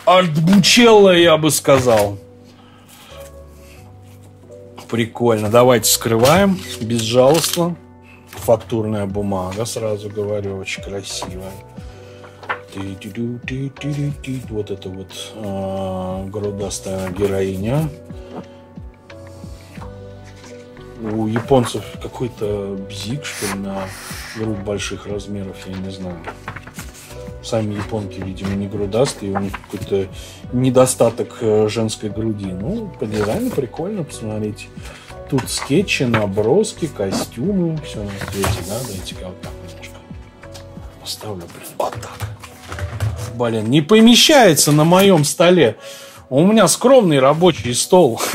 Speaker 1: Арт-бучелла, я бы сказал. Прикольно. Давайте скрываем. Безжалостно. Фактурная бумага, сразу говорю, очень красивая. Вот это вот э, грудастая героиня. У японцев какой-то бзик, что ли, на грудь больших размеров, я не знаю сами японки, видимо, не грудастые, у них какой-то недостаток э, женской груди. Ну, по дизайну прикольно, посмотрите. Тут скетчи, наброски, костюмы, все на свете, да? Дайте-ка вот так немножко поставлю, блин, вот так. Блин, не помещается на моем столе. У меня скромный рабочий стол. <laughs>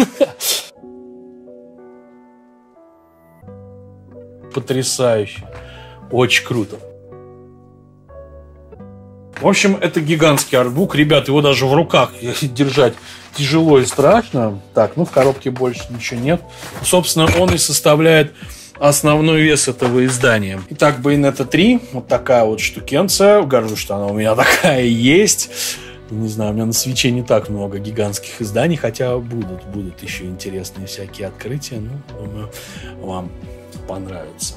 Speaker 1: Потрясающе. Очень круто. В общем, это гигантский артбук. Ребят, его даже в руках <laughs> держать тяжело и страшно. Так, ну в коробке больше ничего нет. Собственно, он и составляет основной вес этого издания. Итак, Bayonetta 3. Вот такая вот штукенция. Горжусь, что она у меня <laughs> такая есть. Не знаю, у меня на свече не так много гигантских изданий, хотя будут, будут еще интересные всякие открытия. Ну, думаю, вам понравится.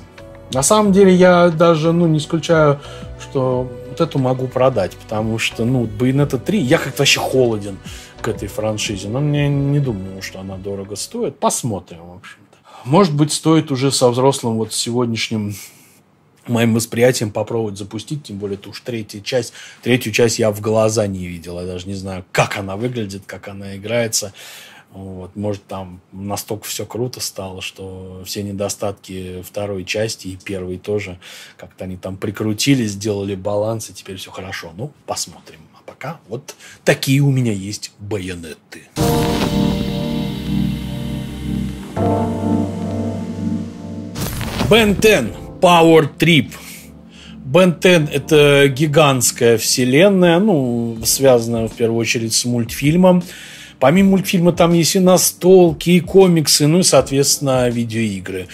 Speaker 1: На самом деле я даже ну, не исключаю, что вот эту могу продать, потому что, ну, Bayonetta 3, я как-то вообще холоден к этой франшизе, но мне не думаю, что она дорого стоит. Посмотрим, в общем-то. Может быть, стоит уже со взрослым вот сегодняшним моим восприятием попробовать запустить, тем более это уж третья часть. Третью часть я в глаза не видел, я даже не знаю, как она выглядит, как она играется. Вот, может, там настолько все круто стало, что все недостатки второй части и первой тоже как-то они там прикрутили, сделали баланс, и теперь все хорошо. Ну, посмотрим. А пока вот такие у меня есть байонеты. Ben 10 Power Trip. Ben 10 это гигантская вселенная, ну, связанная в первую очередь с мультфильмом. Помимо мультфильма там есть и настолки, и комиксы, ну и, соответственно, видеоигры.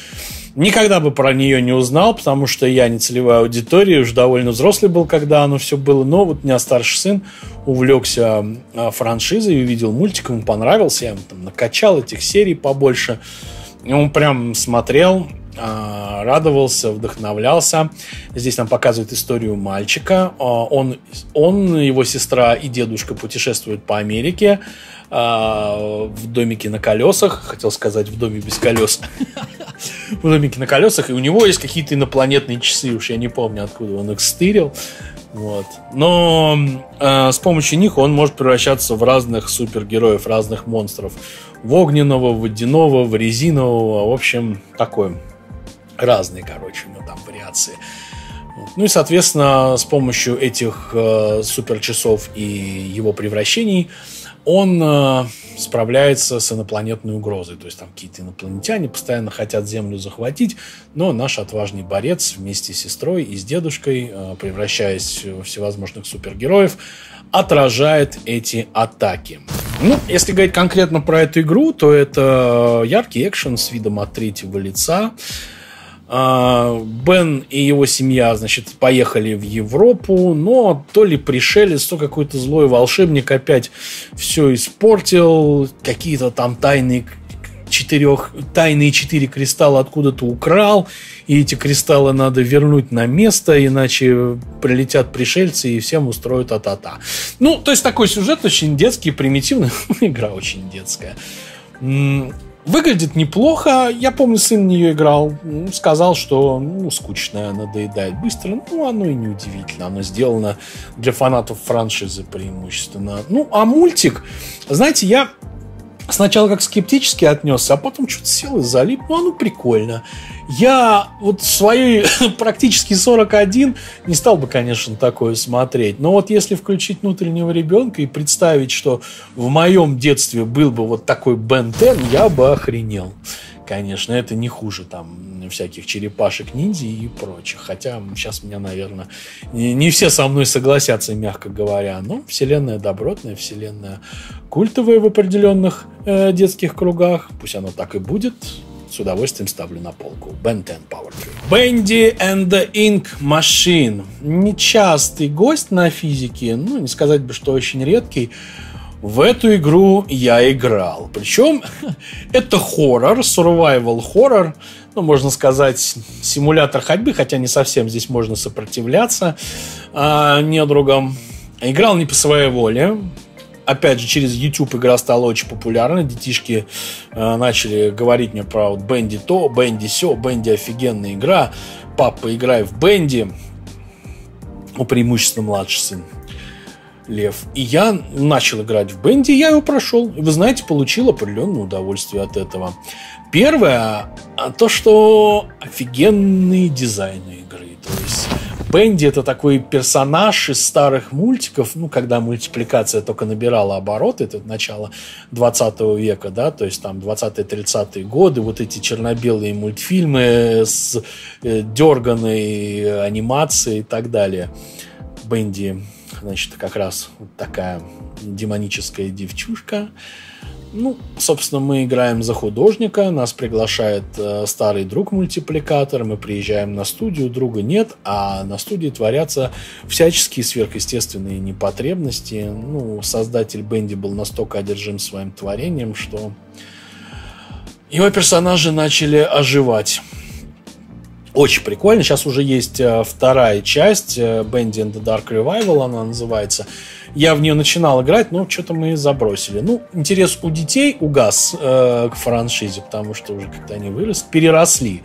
Speaker 1: Никогда бы про нее не узнал, потому что я не целевая аудитория, уже довольно взрослый был, когда оно все было. Но вот у меня старший сын увлекся а, франшизой, увидел мультик, ему понравился, я ему там накачал этих серий побольше. И он прям смотрел, а, радовался, вдохновлялся. Здесь нам показывают историю мальчика. А, он, он, его сестра и дедушка путешествуют по Америке в домике на колесах. Хотел сказать, в доме без колес. В домике на колесах. И у него есть какие-то инопланетные часы. Уж я не помню, откуда он их стырил. Вот. Но э, с помощью них он может превращаться в разных супергероев, разных монстров. В огненного, в водяного, в резинового. В общем, такой разные, короче, ну там вариации. Ну и, соответственно, с помощью этих э, суперчасов и его превращений он э, справляется с инопланетной угрозой. То есть там какие-то инопланетяне постоянно хотят Землю захватить, но наш отважный борец вместе с сестрой и с дедушкой, э, превращаясь в всевозможных супергероев, отражает эти атаки. Ну, если говорить конкретно про эту игру, то это яркий экшен с видом от третьего лица. А, Бен и его семья, значит, поехали в Европу, но то ли пришелец, то какой-то злой волшебник опять все испортил, какие-то там тайные четырех, тайные четыре кристалла откуда-то украл, и эти кристаллы надо вернуть на место, иначе прилетят пришельцы и всем устроят а-та-та. Ну, то есть такой сюжет очень детский, примитивный, <laughs> игра очень детская. Выглядит неплохо. Я помню, сын в нее играл. Сказал, что ну, скучная, надоедает быстро. Ну, оно и не удивительно. Оно сделано для фанатов франшизы преимущественно. Ну, а мультик, знаете, я сначала как скептически отнесся, а потом что-то сел и залип. Ну, оно прикольно. Я вот свои <laughs> практически 41 не стал бы, конечно, такое смотреть. Но вот если включить внутреннего ребенка и представить, что в моем детстве был бы вот такой Бен Тен, я бы охренел. Конечно, это не хуже там всяких черепашек ниндзя и прочих. Хотя сейчас меня, наверное, не, не все со мной согласятся, мягко говоря. Но вселенная добротная, вселенная культовая в определенных э, детских кругах. Пусть оно так и будет с удовольствием ставлю на полку. Ben 10 Power Trip. Bendy and the Ink Machine. Нечастый гость на физике, ну, не сказать бы, что очень редкий. В эту игру я играл. Причем <laughs> это хоррор, survival хоррор. Ну, можно сказать, симулятор ходьбы, хотя не совсем здесь можно сопротивляться а, недругам. Играл не по своей воле опять же, через YouTube игра стала очень популярна. Детишки э, начали говорить мне про вот Бенди то, Бенди все, Бенди офигенная игра. Папа, играй в Бенди. Ну, преимущественно младший сын. Лев. И я начал играть в Бенди, я его прошел. И вы знаете, получил определенное удовольствие от этого. Первое, а, то, что офигенные дизайны игры. То есть Бенди это такой персонаж из старых мультиков, ну, когда мультипликация только набирала обороты, это начало 20 века, да, то есть там 20-30-е годы, вот эти черно-белые мультфильмы с э, дерганой анимацией и так далее. Бенди, значит, как раз вот такая демоническая девчушка, ну, собственно, мы играем за художника, нас приглашает э, старый друг-мультипликатор, мы приезжаем на студию, друга нет, а на студии творятся всяческие сверхъестественные непотребности. Ну, создатель Бенди был настолько одержим своим творением, что его персонажи начали оживать. Очень прикольно. Сейчас уже есть э, вторая часть, э, Bendy and the Dark Revival она называется. Я в нее начинал играть, но что-то мы забросили. Ну, интерес у детей угас э, к франшизе, потому что уже когда они выросли, переросли,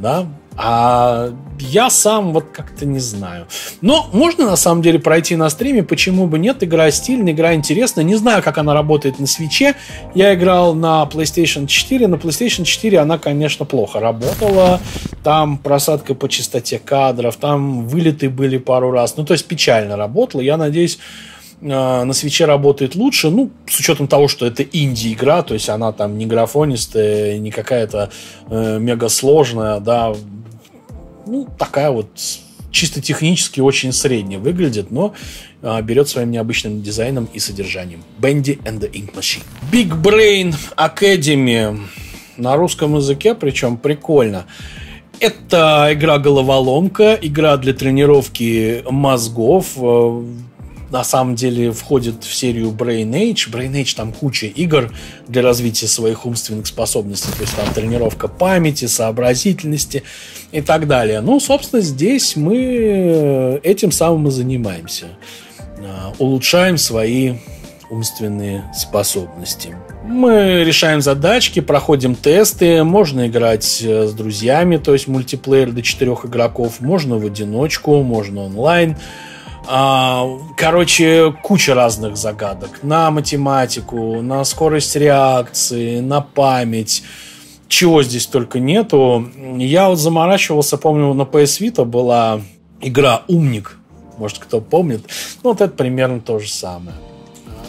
Speaker 1: да, а я сам вот как-то не знаю. Но можно на самом деле пройти на стриме, почему бы нет. Игра стильная, игра интересная. Не знаю, как она работает на свече. Я играл на PlayStation 4. На PlayStation 4 она, конечно, плохо работала. Там просадка по частоте кадров, там вылеты были пару раз. Ну, то есть печально работала. Я надеюсь, а, на свече работает лучше, ну, с учетом того, что это инди-игра, то есть она там не графонистая, не какая-то э, мега сложная, да, ну, такая вот чисто технически очень средняя выглядит, но э, берет своим необычным дизайном и содержанием. Bendy and the Ink Machine. Big Brain Academy на русском языке, причем прикольно. Это игра головоломка, игра для тренировки мозгов. Э, на самом деле входит в серию Brain Age. Brain Age там куча игр для развития своих умственных способностей. То есть там тренировка памяти, сообразительности и так далее. Ну, собственно, здесь мы этим самым и занимаемся. А, улучшаем свои умственные способности. Мы решаем задачки, проходим тесты, можно играть э, с друзьями, то есть мультиплеер до четырех игроков, можно в одиночку, можно онлайн. А, короче, куча разных загадок. На математику, на скорость реакции, на память. Чего здесь только нету. Я вот заморачивался, помню, на PS Vita была игра «Умник». Может, кто помнит. Ну, вот это примерно то же самое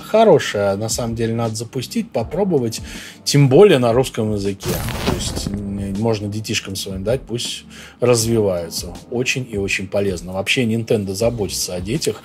Speaker 1: хорошая. На самом деле надо запустить, попробовать. Тем более на русском языке. То есть можно детишкам своим дать, пусть развиваются. Очень и очень полезно. Вообще Nintendo заботится о детях.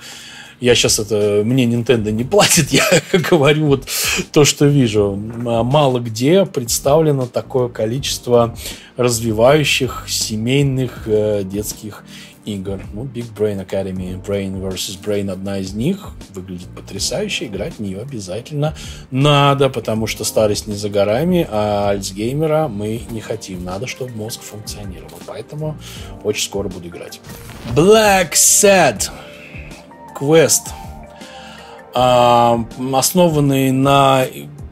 Speaker 1: Я сейчас это... Мне Nintendo не платит, <laughs> я говорю вот то, что вижу. Мало где представлено такое количество развивающих семейных э, детских игр. Ну, Big Brain Academy, Brain vs. Brain одна из них. Выглядит потрясающе, играть в нее обязательно надо, потому что старость не за горами, а Альцгеймера мы не хотим. Надо, чтобы мозг функционировал. Поэтому очень скоро буду играть. Black Sad Quest. Uh, основанный на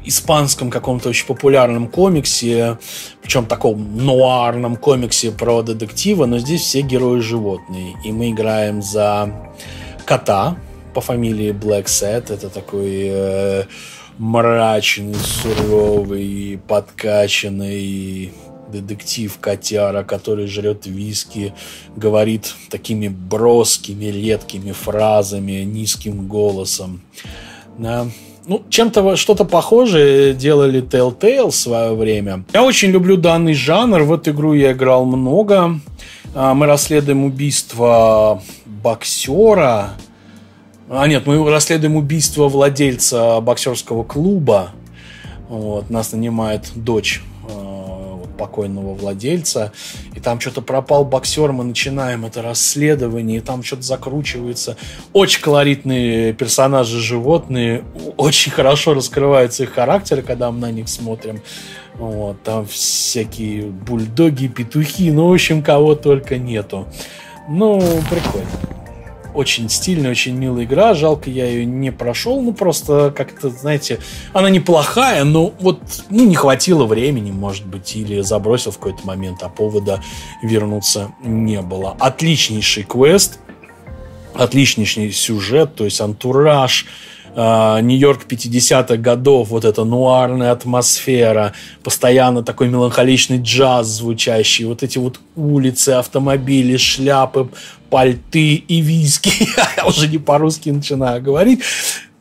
Speaker 1: испанском каком-то очень популярном комиксе, причем таком нуарном комиксе про детектива, но здесь все герои животные. И мы играем за кота по фамилии Black Set. Это такой э, мрачный, суровый, подкачанный детектив котяра, который жрет виски, говорит такими броскими, редкими фразами, низким голосом. Да. Ну, чем-то что-то похожее делали Telltale в свое время. Я очень люблю данный жанр. В эту игру я играл много. А, мы расследуем убийство боксера. А нет, мы расследуем убийство владельца боксерского клуба. Вот, нас нанимает дочь покойного владельца, и там что-то пропал боксер, мы начинаем это расследование, и там что-то закручивается. Очень колоритные персонажи животные, очень хорошо раскрываются их характеры, когда мы на них смотрим. Вот, там всякие бульдоги, петухи, ну, в общем, кого только нету. Ну, прикольно очень стильная, очень милая игра. Жалко, я ее не прошел. Ну, просто как-то, знаете, она неплохая, но вот ну, не хватило времени, может быть, или забросил в какой-то момент, а повода вернуться не было. Отличнейший квест, отличнейший сюжет, то есть антураж, а, Нью-Йорк 50-х годов, вот эта нуарная атмосфера, постоянно такой меланхоличный джаз звучащий, вот эти вот улицы, автомобили, шляпы, пальты и виски. <laughs> Я уже не по-русски начинаю говорить.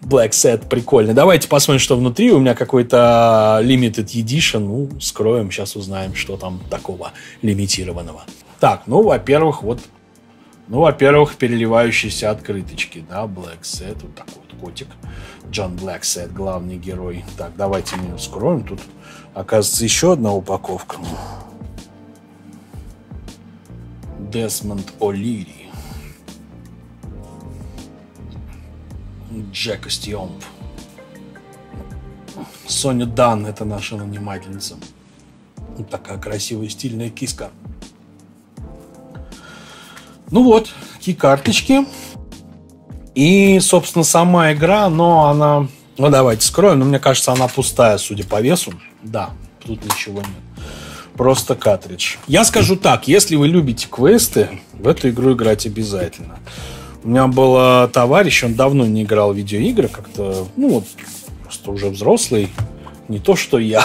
Speaker 1: Black Set прикольный. Давайте посмотрим, что внутри. У меня какой-то limited edition. Ну, скроем, сейчас узнаем, что там такого лимитированного. Так, ну, во-первых, вот ну, во-первых, переливающиеся открыточки, да, Black Set, вот такой вот котик. Джон Black Set, главный герой. Так, давайте мы вскроем. Тут, оказывается, еще одна упаковка. Десмонд О'Лири. Джек Стиомп. Соня Дан, это наша нанимательница. Такая красивая, стильная киска. Ну вот, такие карточки. И, собственно, сама игра, но она... Ну, давайте скроем, но мне кажется, она пустая, судя по весу. Да, тут ничего нет. Просто картридж. Я скажу так, если вы любите квесты, в эту игру играть обязательно. У меня был э, товарищ, он давно не играл в видеоигры, как-то, ну вот, просто уже взрослый, не то, что я.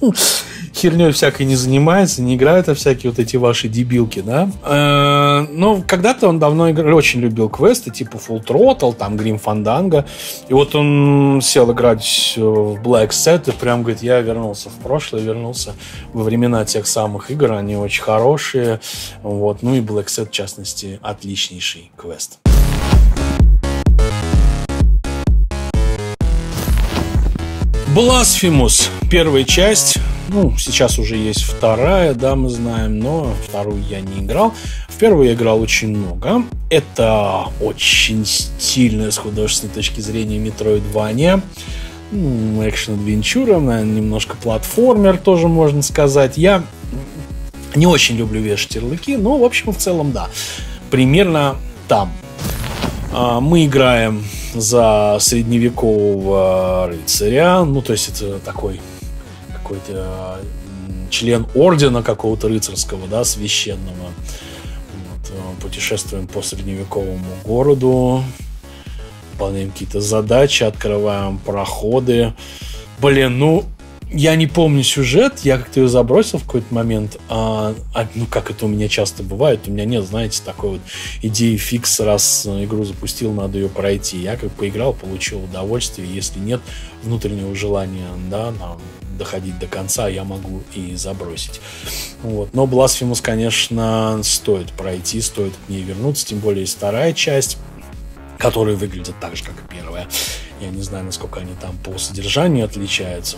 Speaker 1: <laughs> херней всякой не занимается, не играет, а всякие вот эти ваши дебилки, да. Э, но когда-то он давно играл, очень любил квесты, типа Full Throttle, там Grim Fandango. И вот он сел играть в Black Set и прям говорит, я вернулся в прошлое, вернулся во времена тех самых игр, они очень хорошие. Вот. Ну и Black Set, в частности, отличнейший квест. Blasphemous, первая часть. Ну, сейчас уже есть вторая, да, мы знаем, но вторую я не играл. первую я играл очень много. Это очень стильная с художественной точки зрения Metroidvania. Ну, экшен-адвенчура, наверное, немножко платформер тоже можно сказать. Я не очень люблю вешать ярлыки, но, в общем, в целом, да. Примерно там. А, мы играем за средневекового рыцаря. Ну, то есть это такой какой-то член ордена какого-то рыцарского, да, священного. Вот, э, путешествуем по средневековому городу, выполняем какие-то задачи, открываем проходы. Блин, ну, я не помню сюжет, я как-то ее забросил в какой-то момент. А, а, ну, как это у меня часто бывает, у меня нет, знаете, такой вот идеи фикс, раз игру запустил, надо ее пройти. Я как поиграл, получил удовольствие. Если нет внутреннего желания, да, нам доходить до конца, я могу и забросить. Вот. Но Blasphemous, конечно, стоит пройти, стоит к ней вернуться, тем более вторая часть, которая выглядит так же, как и первая. Я не знаю, насколько они там по содержанию отличаются.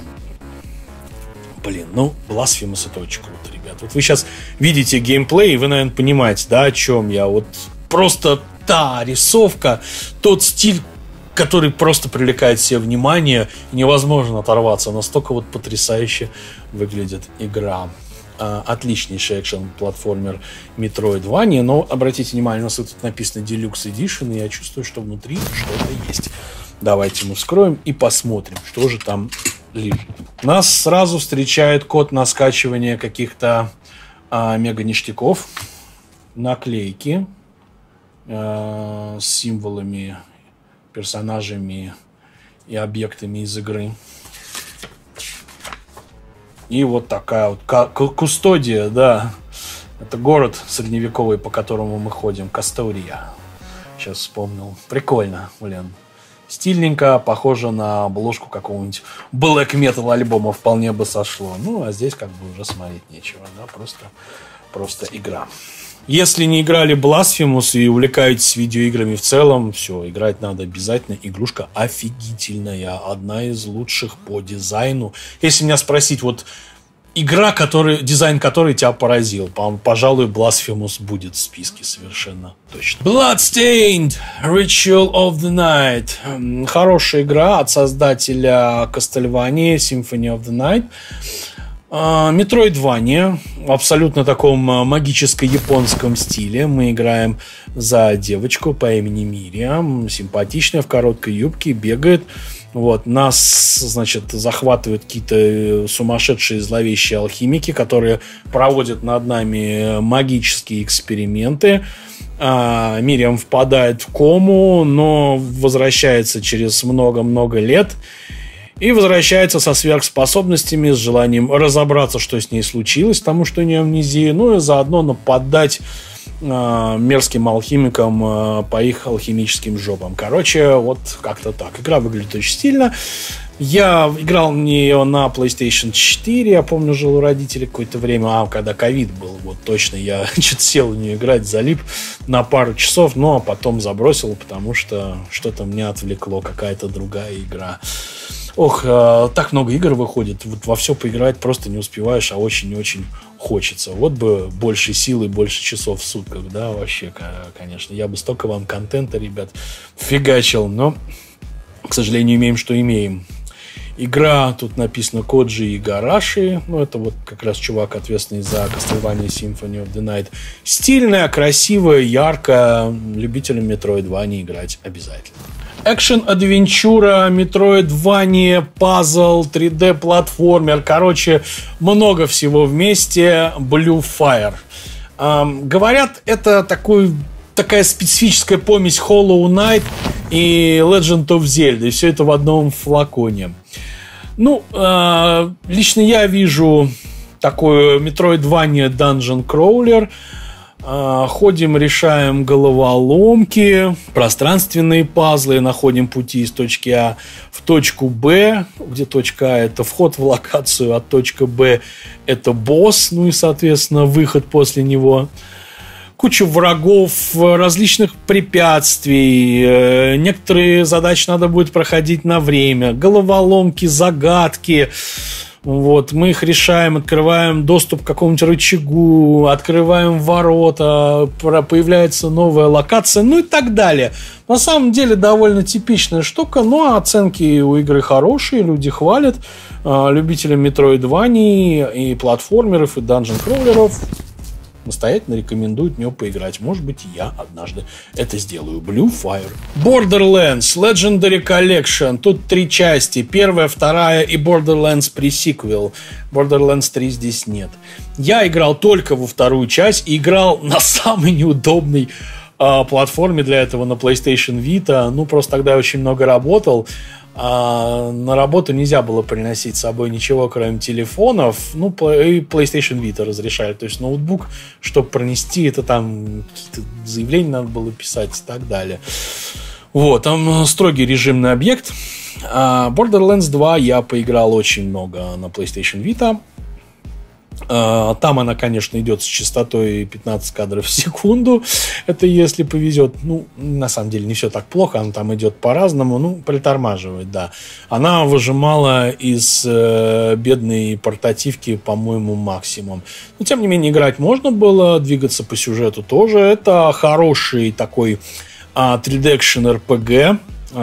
Speaker 1: Блин, ну, Blasphemous это очень круто, ребят. Вот вы сейчас видите геймплей, и вы, наверное, понимаете, да, о чем я. Вот просто та рисовка, тот стиль, который просто привлекает все внимание, невозможно оторваться. Настолько вот потрясающе выглядит игра. А, отличнейший экшен-платформер Metroidvania, но обратите внимание, у нас тут написано Deluxe Edition, и я чувствую, что внутри что-то есть. Давайте мы вскроем и посмотрим, что же там Нас сразу встречает код на скачивание каких-то а, мега-ништяков, наклейки а, с символами персонажами и объектами из игры. И вот такая вот кустодия, да. Это город средневековый, по которому мы ходим. Кастория. Сейчас вспомнил. Прикольно, блин. Стильненько, похоже на обложку какого-нибудь black metal альбома вполне бы сошло. Ну, а здесь как бы уже смотреть нечего, да, просто, просто игра. Если не играли Blasphemous и увлекаетесь видеоиграми в целом, все, играть надо обязательно. Игрушка офигительная, одна из лучших по дизайну. Если меня спросить, вот игра, который, дизайн которой тебя поразил, пожалуй, Blasphemous будет в списке совершенно точно. Bloodstained Ritual of the Night. Хорошая игра от создателя Castlevania Symphony of the Night. Метроидвания в абсолютно таком а, магическо-японском стиле. Мы играем за девочку по имени Мириам, симпатичная, в короткой юбке, бегает. Вот, нас, значит, захватывают какие-то э, сумасшедшие зловещие алхимики, которые проводят над нами магические эксперименты. А, Мириам впадает в кому, но возвращается через много-много лет и возвращается со сверхспособностями, с желанием разобраться, что с ней случилось, потому что у нее амнезия, ну и заодно нападать э, мерзким алхимикам э, по их алхимическим жопам. Короче, вот как-то так. Игра выглядит очень стильно. Я играл в нее на PlayStation 4, я помню, жил у родителей какое-то время, а когда ковид был, вот точно, я <laughs> что-то сел в нее играть, залип на пару часов, но потом забросил, потому что что-то меня отвлекло, какая-то другая игра. Ох, э, так много игр выходит, вот во все поиграть просто не успеваешь, а очень-очень хочется. Вот бы больше силы, больше часов в сутках, да, вообще, конечно. Я бы столько вам контента, ребят, фигачил, но, к сожалению, имеем, что имеем. Игра, тут написано Коджи и Гараши. Ну, это вот как раз чувак, ответственный за Castlevania Symphony of the Night. Стильная, красивая, яркая. Любителям Metroidvania играть обязательно. Экшен-адвенчура, Metroidvania, пазл, 3D-платформер. Короче, много всего вместе. Blue Fire. Эм, говорят, это такой такая специфическая помесь Hollow Knight и Legend of Zelda. И все это в одном флаконе. Ну, э, лично я вижу такой Metroidvania Dungeon Crawler. Э, ходим, решаем головоломки, пространственные пазлы, находим пути из точки А в точку Б, где точка А это вход в локацию, а точка Б это босс, ну и, соответственно, выход после него кучу врагов, различных препятствий. Э, некоторые задачи надо будет проходить на время. Головоломки, загадки. Вот, мы их решаем, открываем доступ к какому-нибудь рычагу, открываем ворота, появляется новая локация, ну и так далее. На самом деле довольно типичная штука, но оценки у игры хорошие, люди хвалят. А, любителям Metroidvania и платформеров, и данжен-кроллеров настоятельно рекомендую в нее поиграть. Может быть, я однажды это сделаю. Blue Fire. Borderlands Legendary Collection. Тут три части. Первая, вторая и Borderlands pre-sequel. Borderlands 3 здесь нет. Я играл только во вторую часть и играл на самый неудобный э, платформе для этого на PlayStation Vita. Ну, просто тогда я очень много работал. А на работу нельзя было приносить с собой ничего, кроме телефонов. Ну, и PlayStation Vita разрешали. То есть ноутбук, чтобы пронести, это там какие-то заявления надо было писать и так далее. Вот, там строгий режимный объект. А Borderlands 2 я поиграл очень много на PlayStation Vita. А, там она, конечно, идет с частотой 15 кадров в секунду. Это если повезет. Ну, на самом деле, не все так плохо. Она там идет по-разному. Ну, притормаживает, да. Она выжимала из э, бедной портативки, по-моему, максимум. Но, тем не менее, играть можно было. Двигаться по сюжету тоже. Это хороший такой а, 3D-экшен RPG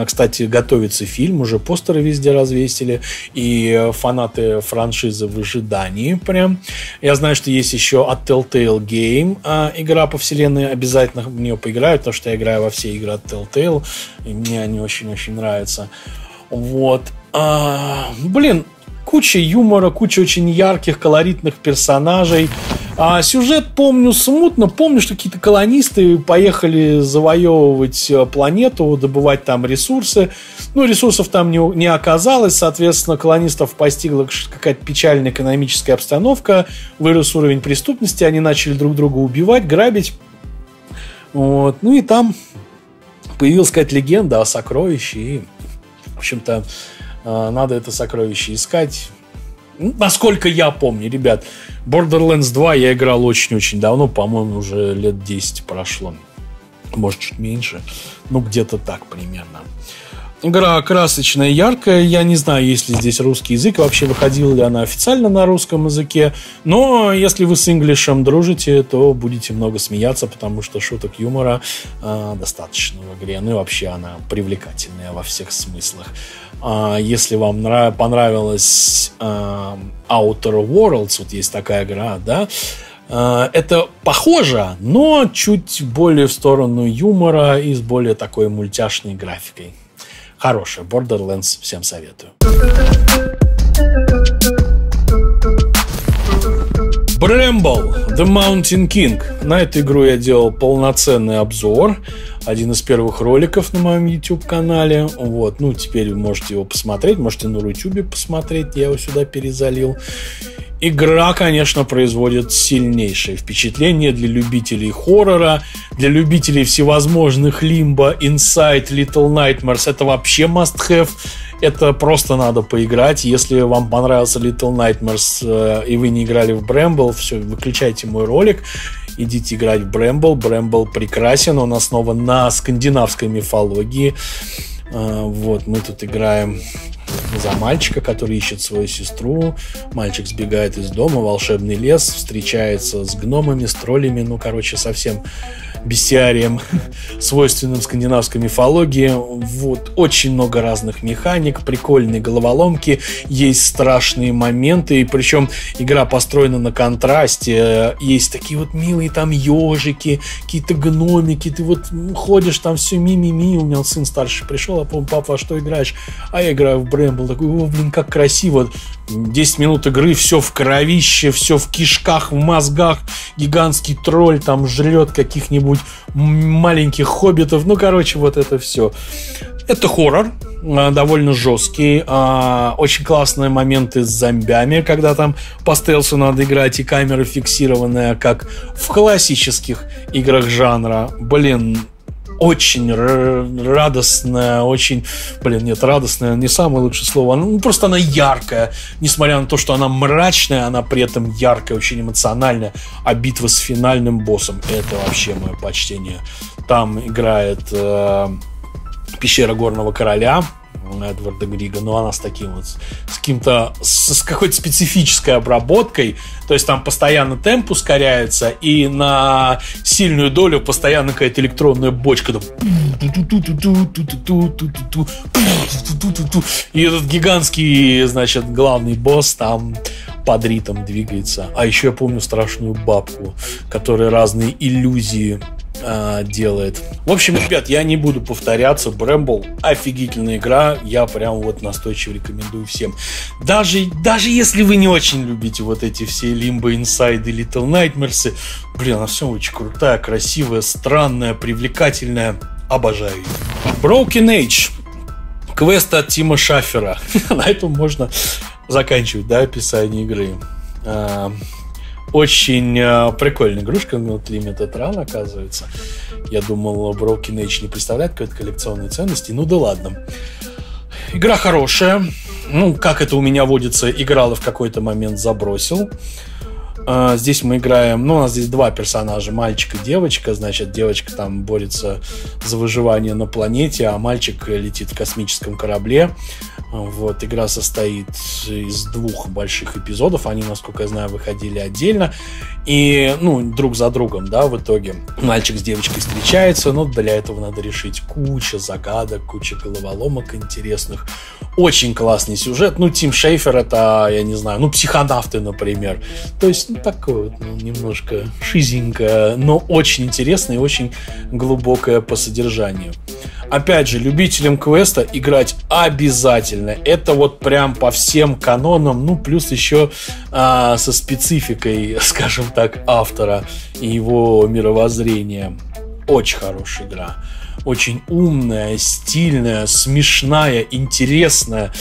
Speaker 1: кстати, готовится фильм, уже постеры везде развесили, и фанаты франшизы в ожидании прям. Я знаю, что есть еще от Telltale Game а, игра по вселенной, обязательно в нее поиграю, потому что я играю во все игры от Telltale, и мне они очень-очень нравятся. Вот. А, блин, куча юмора, куча очень ярких, колоритных персонажей. А сюжет помню смутно. Помню, что какие-то колонисты поехали завоевывать э, планету, добывать там ресурсы. Ну, ресурсов там не, не оказалось. Соответственно, колонистов постигла какая-то печальная экономическая обстановка. Вырос уровень преступности. Они начали друг друга убивать, грабить. Вот. Ну и там появилась какая-то легенда о сокровище. И, в общем-то, надо это сокровище искать. Ну, насколько я помню, ребят, Borderlands 2 я играл очень-очень давно, по-моему, уже лет 10 прошло. Может, чуть меньше. Ну, где-то так примерно. Игра красочная, яркая. Я не знаю, есть ли здесь русский язык, вообще выходила ли она официально на русском языке. Но если вы с инглишем дружите, то будете много смеяться, потому что шуток юмора э, достаточно в игре. Ну и вообще она привлекательная во всех смыслах. А, если вам нрав- понравилась э, Outer Worlds, вот есть такая игра, да, э, это похоже, но чуть более в сторону юмора и с более такой мультяшной графикой. Хорошая. Borderlands всем советую. Брембл, The Mountain King. На эту игру я делал полноценный обзор. Один из первых роликов на моем YouTube-канале. Вот, ну, теперь вы можете его посмотреть. Можете на YouTube посмотреть. Я его сюда перезалил. Игра, конечно, производит сильнейшее впечатление для любителей хоррора, для любителей всевозможных Limbo, Inside, Little Nightmares. Это вообще must-have. Это просто надо поиграть. Если вам понравился Little Nightmares э, и вы не играли в Bramble, все, выключайте мой ролик, идите играть в Bramble. Bramble прекрасен, он основан на скандинавской мифологии. Э, вот, мы тут играем за мальчика, который ищет свою сестру. Мальчик сбегает из дома, волшебный лес, встречается с гномами, с троллями, ну, короче, совсем бестиарием, <laughs> свойственным скандинавской мифологии. Вот очень много разных механик, прикольные головоломки, есть страшные моменты, и причем игра построена на контрасте. Есть такие вот милые там ежики, какие-то гномики, ты вот ходишь там все ми-ми-ми, у меня сын старший пришел, а помню, папа, а что играешь? А я играю в Брэмбл, такой, о, блин, как красиво. 10 минут игры, все в кровище, все в кишках, в мозгах, гигантский тролль там жрет каких-нибудь маленьких хоббитов, ну, короче, вот это все. Это хоррор, а, довольно жесткий, а, очень классные моменты с зомбями, когда там по стелсу надо играть и камера фиксированная, как в классических играх жанра. Блин, очень радостная, очень, блин, нет, радостная, не самое лучшее слово, ну, просто она яркая, несмотря на то, что она мрачная, она при этом яркая, очень эмоциональная, а битва с финальным боссом, это вообще мое почтение. Там играет э, Пещера Горного Короля, Эдварда Грига, но она с таким вот, с каким-то, с, с какой-то специфической обработкой, то есть там постоянно темп ускоряется, и на сильную долю постоянно какая-то электронная бочка, там, и этот гигантский, значит, главный босс там под ритм двигается. А еще я помню страшную бабку, которая разные иллюзии э, делает. В общем, ребят, я не буду повторяться. Брембл офигительная игра. Я прям вот настойчиво рекомендую всем. Даже, даже если вы не очень любите вот эти все Limbo Inside и Little Nightmares, блин, она все очень крутая, красивая, странная, привлекательная. Обожаю ее. Broken Age. Квест от Тима Шафера. <laughs> На этом можно заканчивать, да, описание игры. Очень э, прикольная игрушка, ну, вот Limited Run, оказывается. Я думал, Broken Age не представляет какой-то коллекционной ценности. Ну да ладно. Игра хорошая. Ну, как это у меня водится, играла в какой-то момент, забросил. Uh, здесь мы играем, ну, у нас здесь два персонажа, мальчик и девочка. Значит, девочка там борется за выживание на планете, а мальчик летит в космическом корабле. Вот, игра состоит из двух больших эпизодов. Они, насколько я знаю, выходили отдельно. И, ну, друг за другом, да, в итоге мальчик с девочкой встречается, но для этого надо решить куча загадок, куча головоломок интересных. Очень классный сюжет. Ну, Тим Шейфер это, я не знаю, ну, психонавты, например. То есть, ну, такое вот, ну, немножко шизенькое, но очень интересное и очень глубокое по содержанию. Опять же, любителям квеста играть обязательно. Это вот прям по всем канонам, ну, плюс еще а, со спецификой, <laughs> скажем так, автора и его мировоззрения. Очень хорошая игра. Очень умная, стильная, смешная, интересная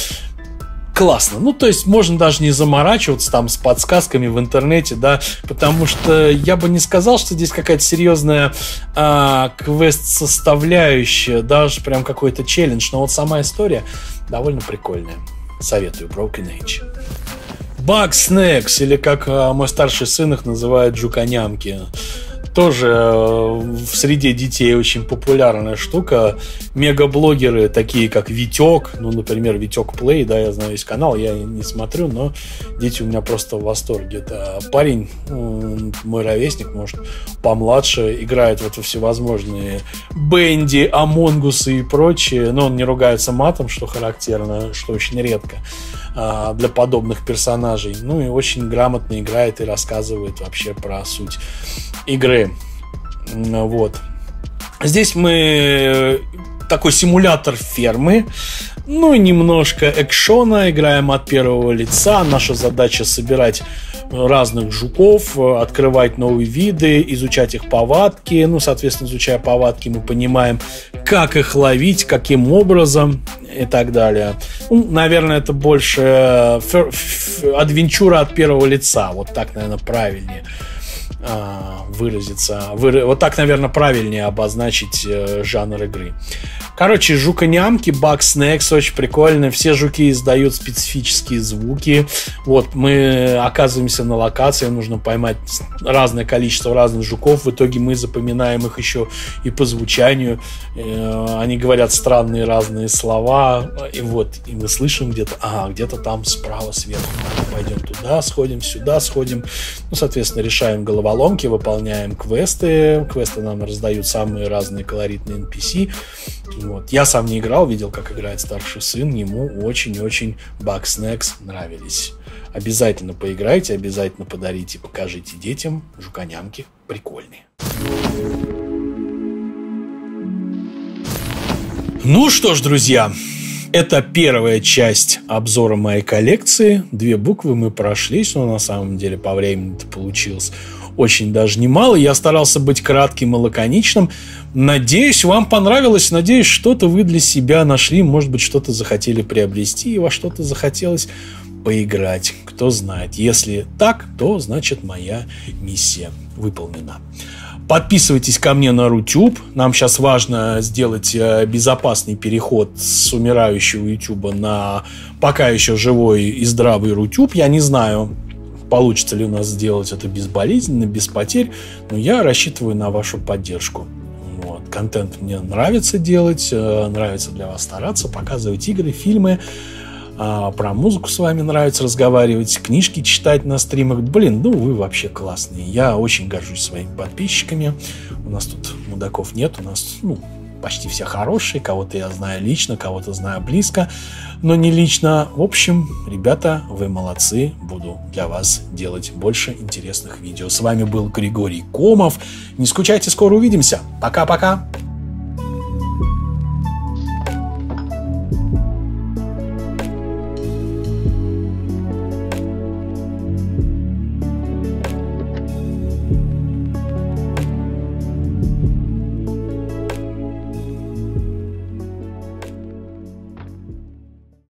Speaker 1: классно. Ну, то есть можно даже не заморачиваться там с подсказками в интернете, да, потому что я бы не сказал, что здесь какая-то серьезная а, квест-составляющая, даже прям какой-то челлендж, но вот сама история довольно прикольная. Советую Broken Age. Bug Snacks, или как а, мой старший сын их называет, жуконямки тоже э, в среде детей очень популярная штука. Мегаблогеры, такие как Витек, ну, например, Витек Плей, да, я знаю, есть канал, я не смотрю, но дети у меня просто в восторге. Это парень, мой ровесник, может, помладше, играет вот во всевозможные Бенди, Амонгусы и прочее, но он не ругается матом, что характерно, что очень редко а, для подобных персонажей. Ну и очень грамотно играет и рассказывает вообще про суть игры. Вот. Здесь мы э, такой симулятор фермы, ну и немножко экшона, играем от первого лица. Наша задача собирать разных жуков, открывать новые виды, изучать их повадки. Ну, соответственно, изучая повадки, мы понимаем, как их ловить, каким образом и так далее. Ну, наверное, это больше э, адвенчура от первого лица. Вот так, наверное, правильнее. Выразиться. Вы, вот так, наверное, правильнее обозначить э, жанр игры. Короче, жука-нямки, баг снекс, очень прикольно. Все жуки издают специфические звуки. Вот, мы оказываемся на локации, нужно поймать разное количество разных жуков. В итоге мы запоминаем их еще и по звучанию. Э, они говорят странные разные слова. И вот, и мы слышим где-то, ага, где-то там справа сверху. Пойдем туда, сходим, сюда сходим. Ну, соответственно, решаем головоломки, выполняем квесты. Квесты нам раздают самые разные колоритные NPC. Вот. Я сам не играл, видел, как играет старший сын. Ему очень-очень Bugsnax нравились. Обязательно поиграйте, обязательно подарите, покажите детям. Жуконямки прикольные. Ну что ж, друзья, это первая часть обзора моей коллекции. Две буквы мы прошлись, но на самом деле по времени это получилось очень даже немало. Я старался быть кратким и лаконичным. Надеюсь, вам понравилось. Надеюсь, что-то вы для себя нашли. Может быть, что-то захотели приобрести и во что-то захотелось поиграть. Кто знает. Если так, то значит моя миссия выполнена. Подписывайтесь ко мне на Рутюб. Нам сейчас важно сделать э, безопасный переход с умирающего Ютуба на пока еще живой и здравый Рутюб. Я не знаю, получится ли у нас сделать это безболезненно, без потерь, но я рассчитываю на вашу поддержку. Вот. контент мне нравится делать, э, нравится для вас стараться, показывать игры, фильмы, а, про музыку с вами нравится разговаривать, книжки читать на стримах. Блин, ну вы вообще классные. Я очень горжусь своими подписчиками. У нас тут мудаков нет, у нас ну, почти все хорошие. Кого-то я знаю лично, кого-то знаю близко, но не лично. В общем, ребята, вы молодцы. Буду для вас делать больше интересных видео. С вами был Григорий Комов. Не скучайте, скоро увидимся. Пока-пока.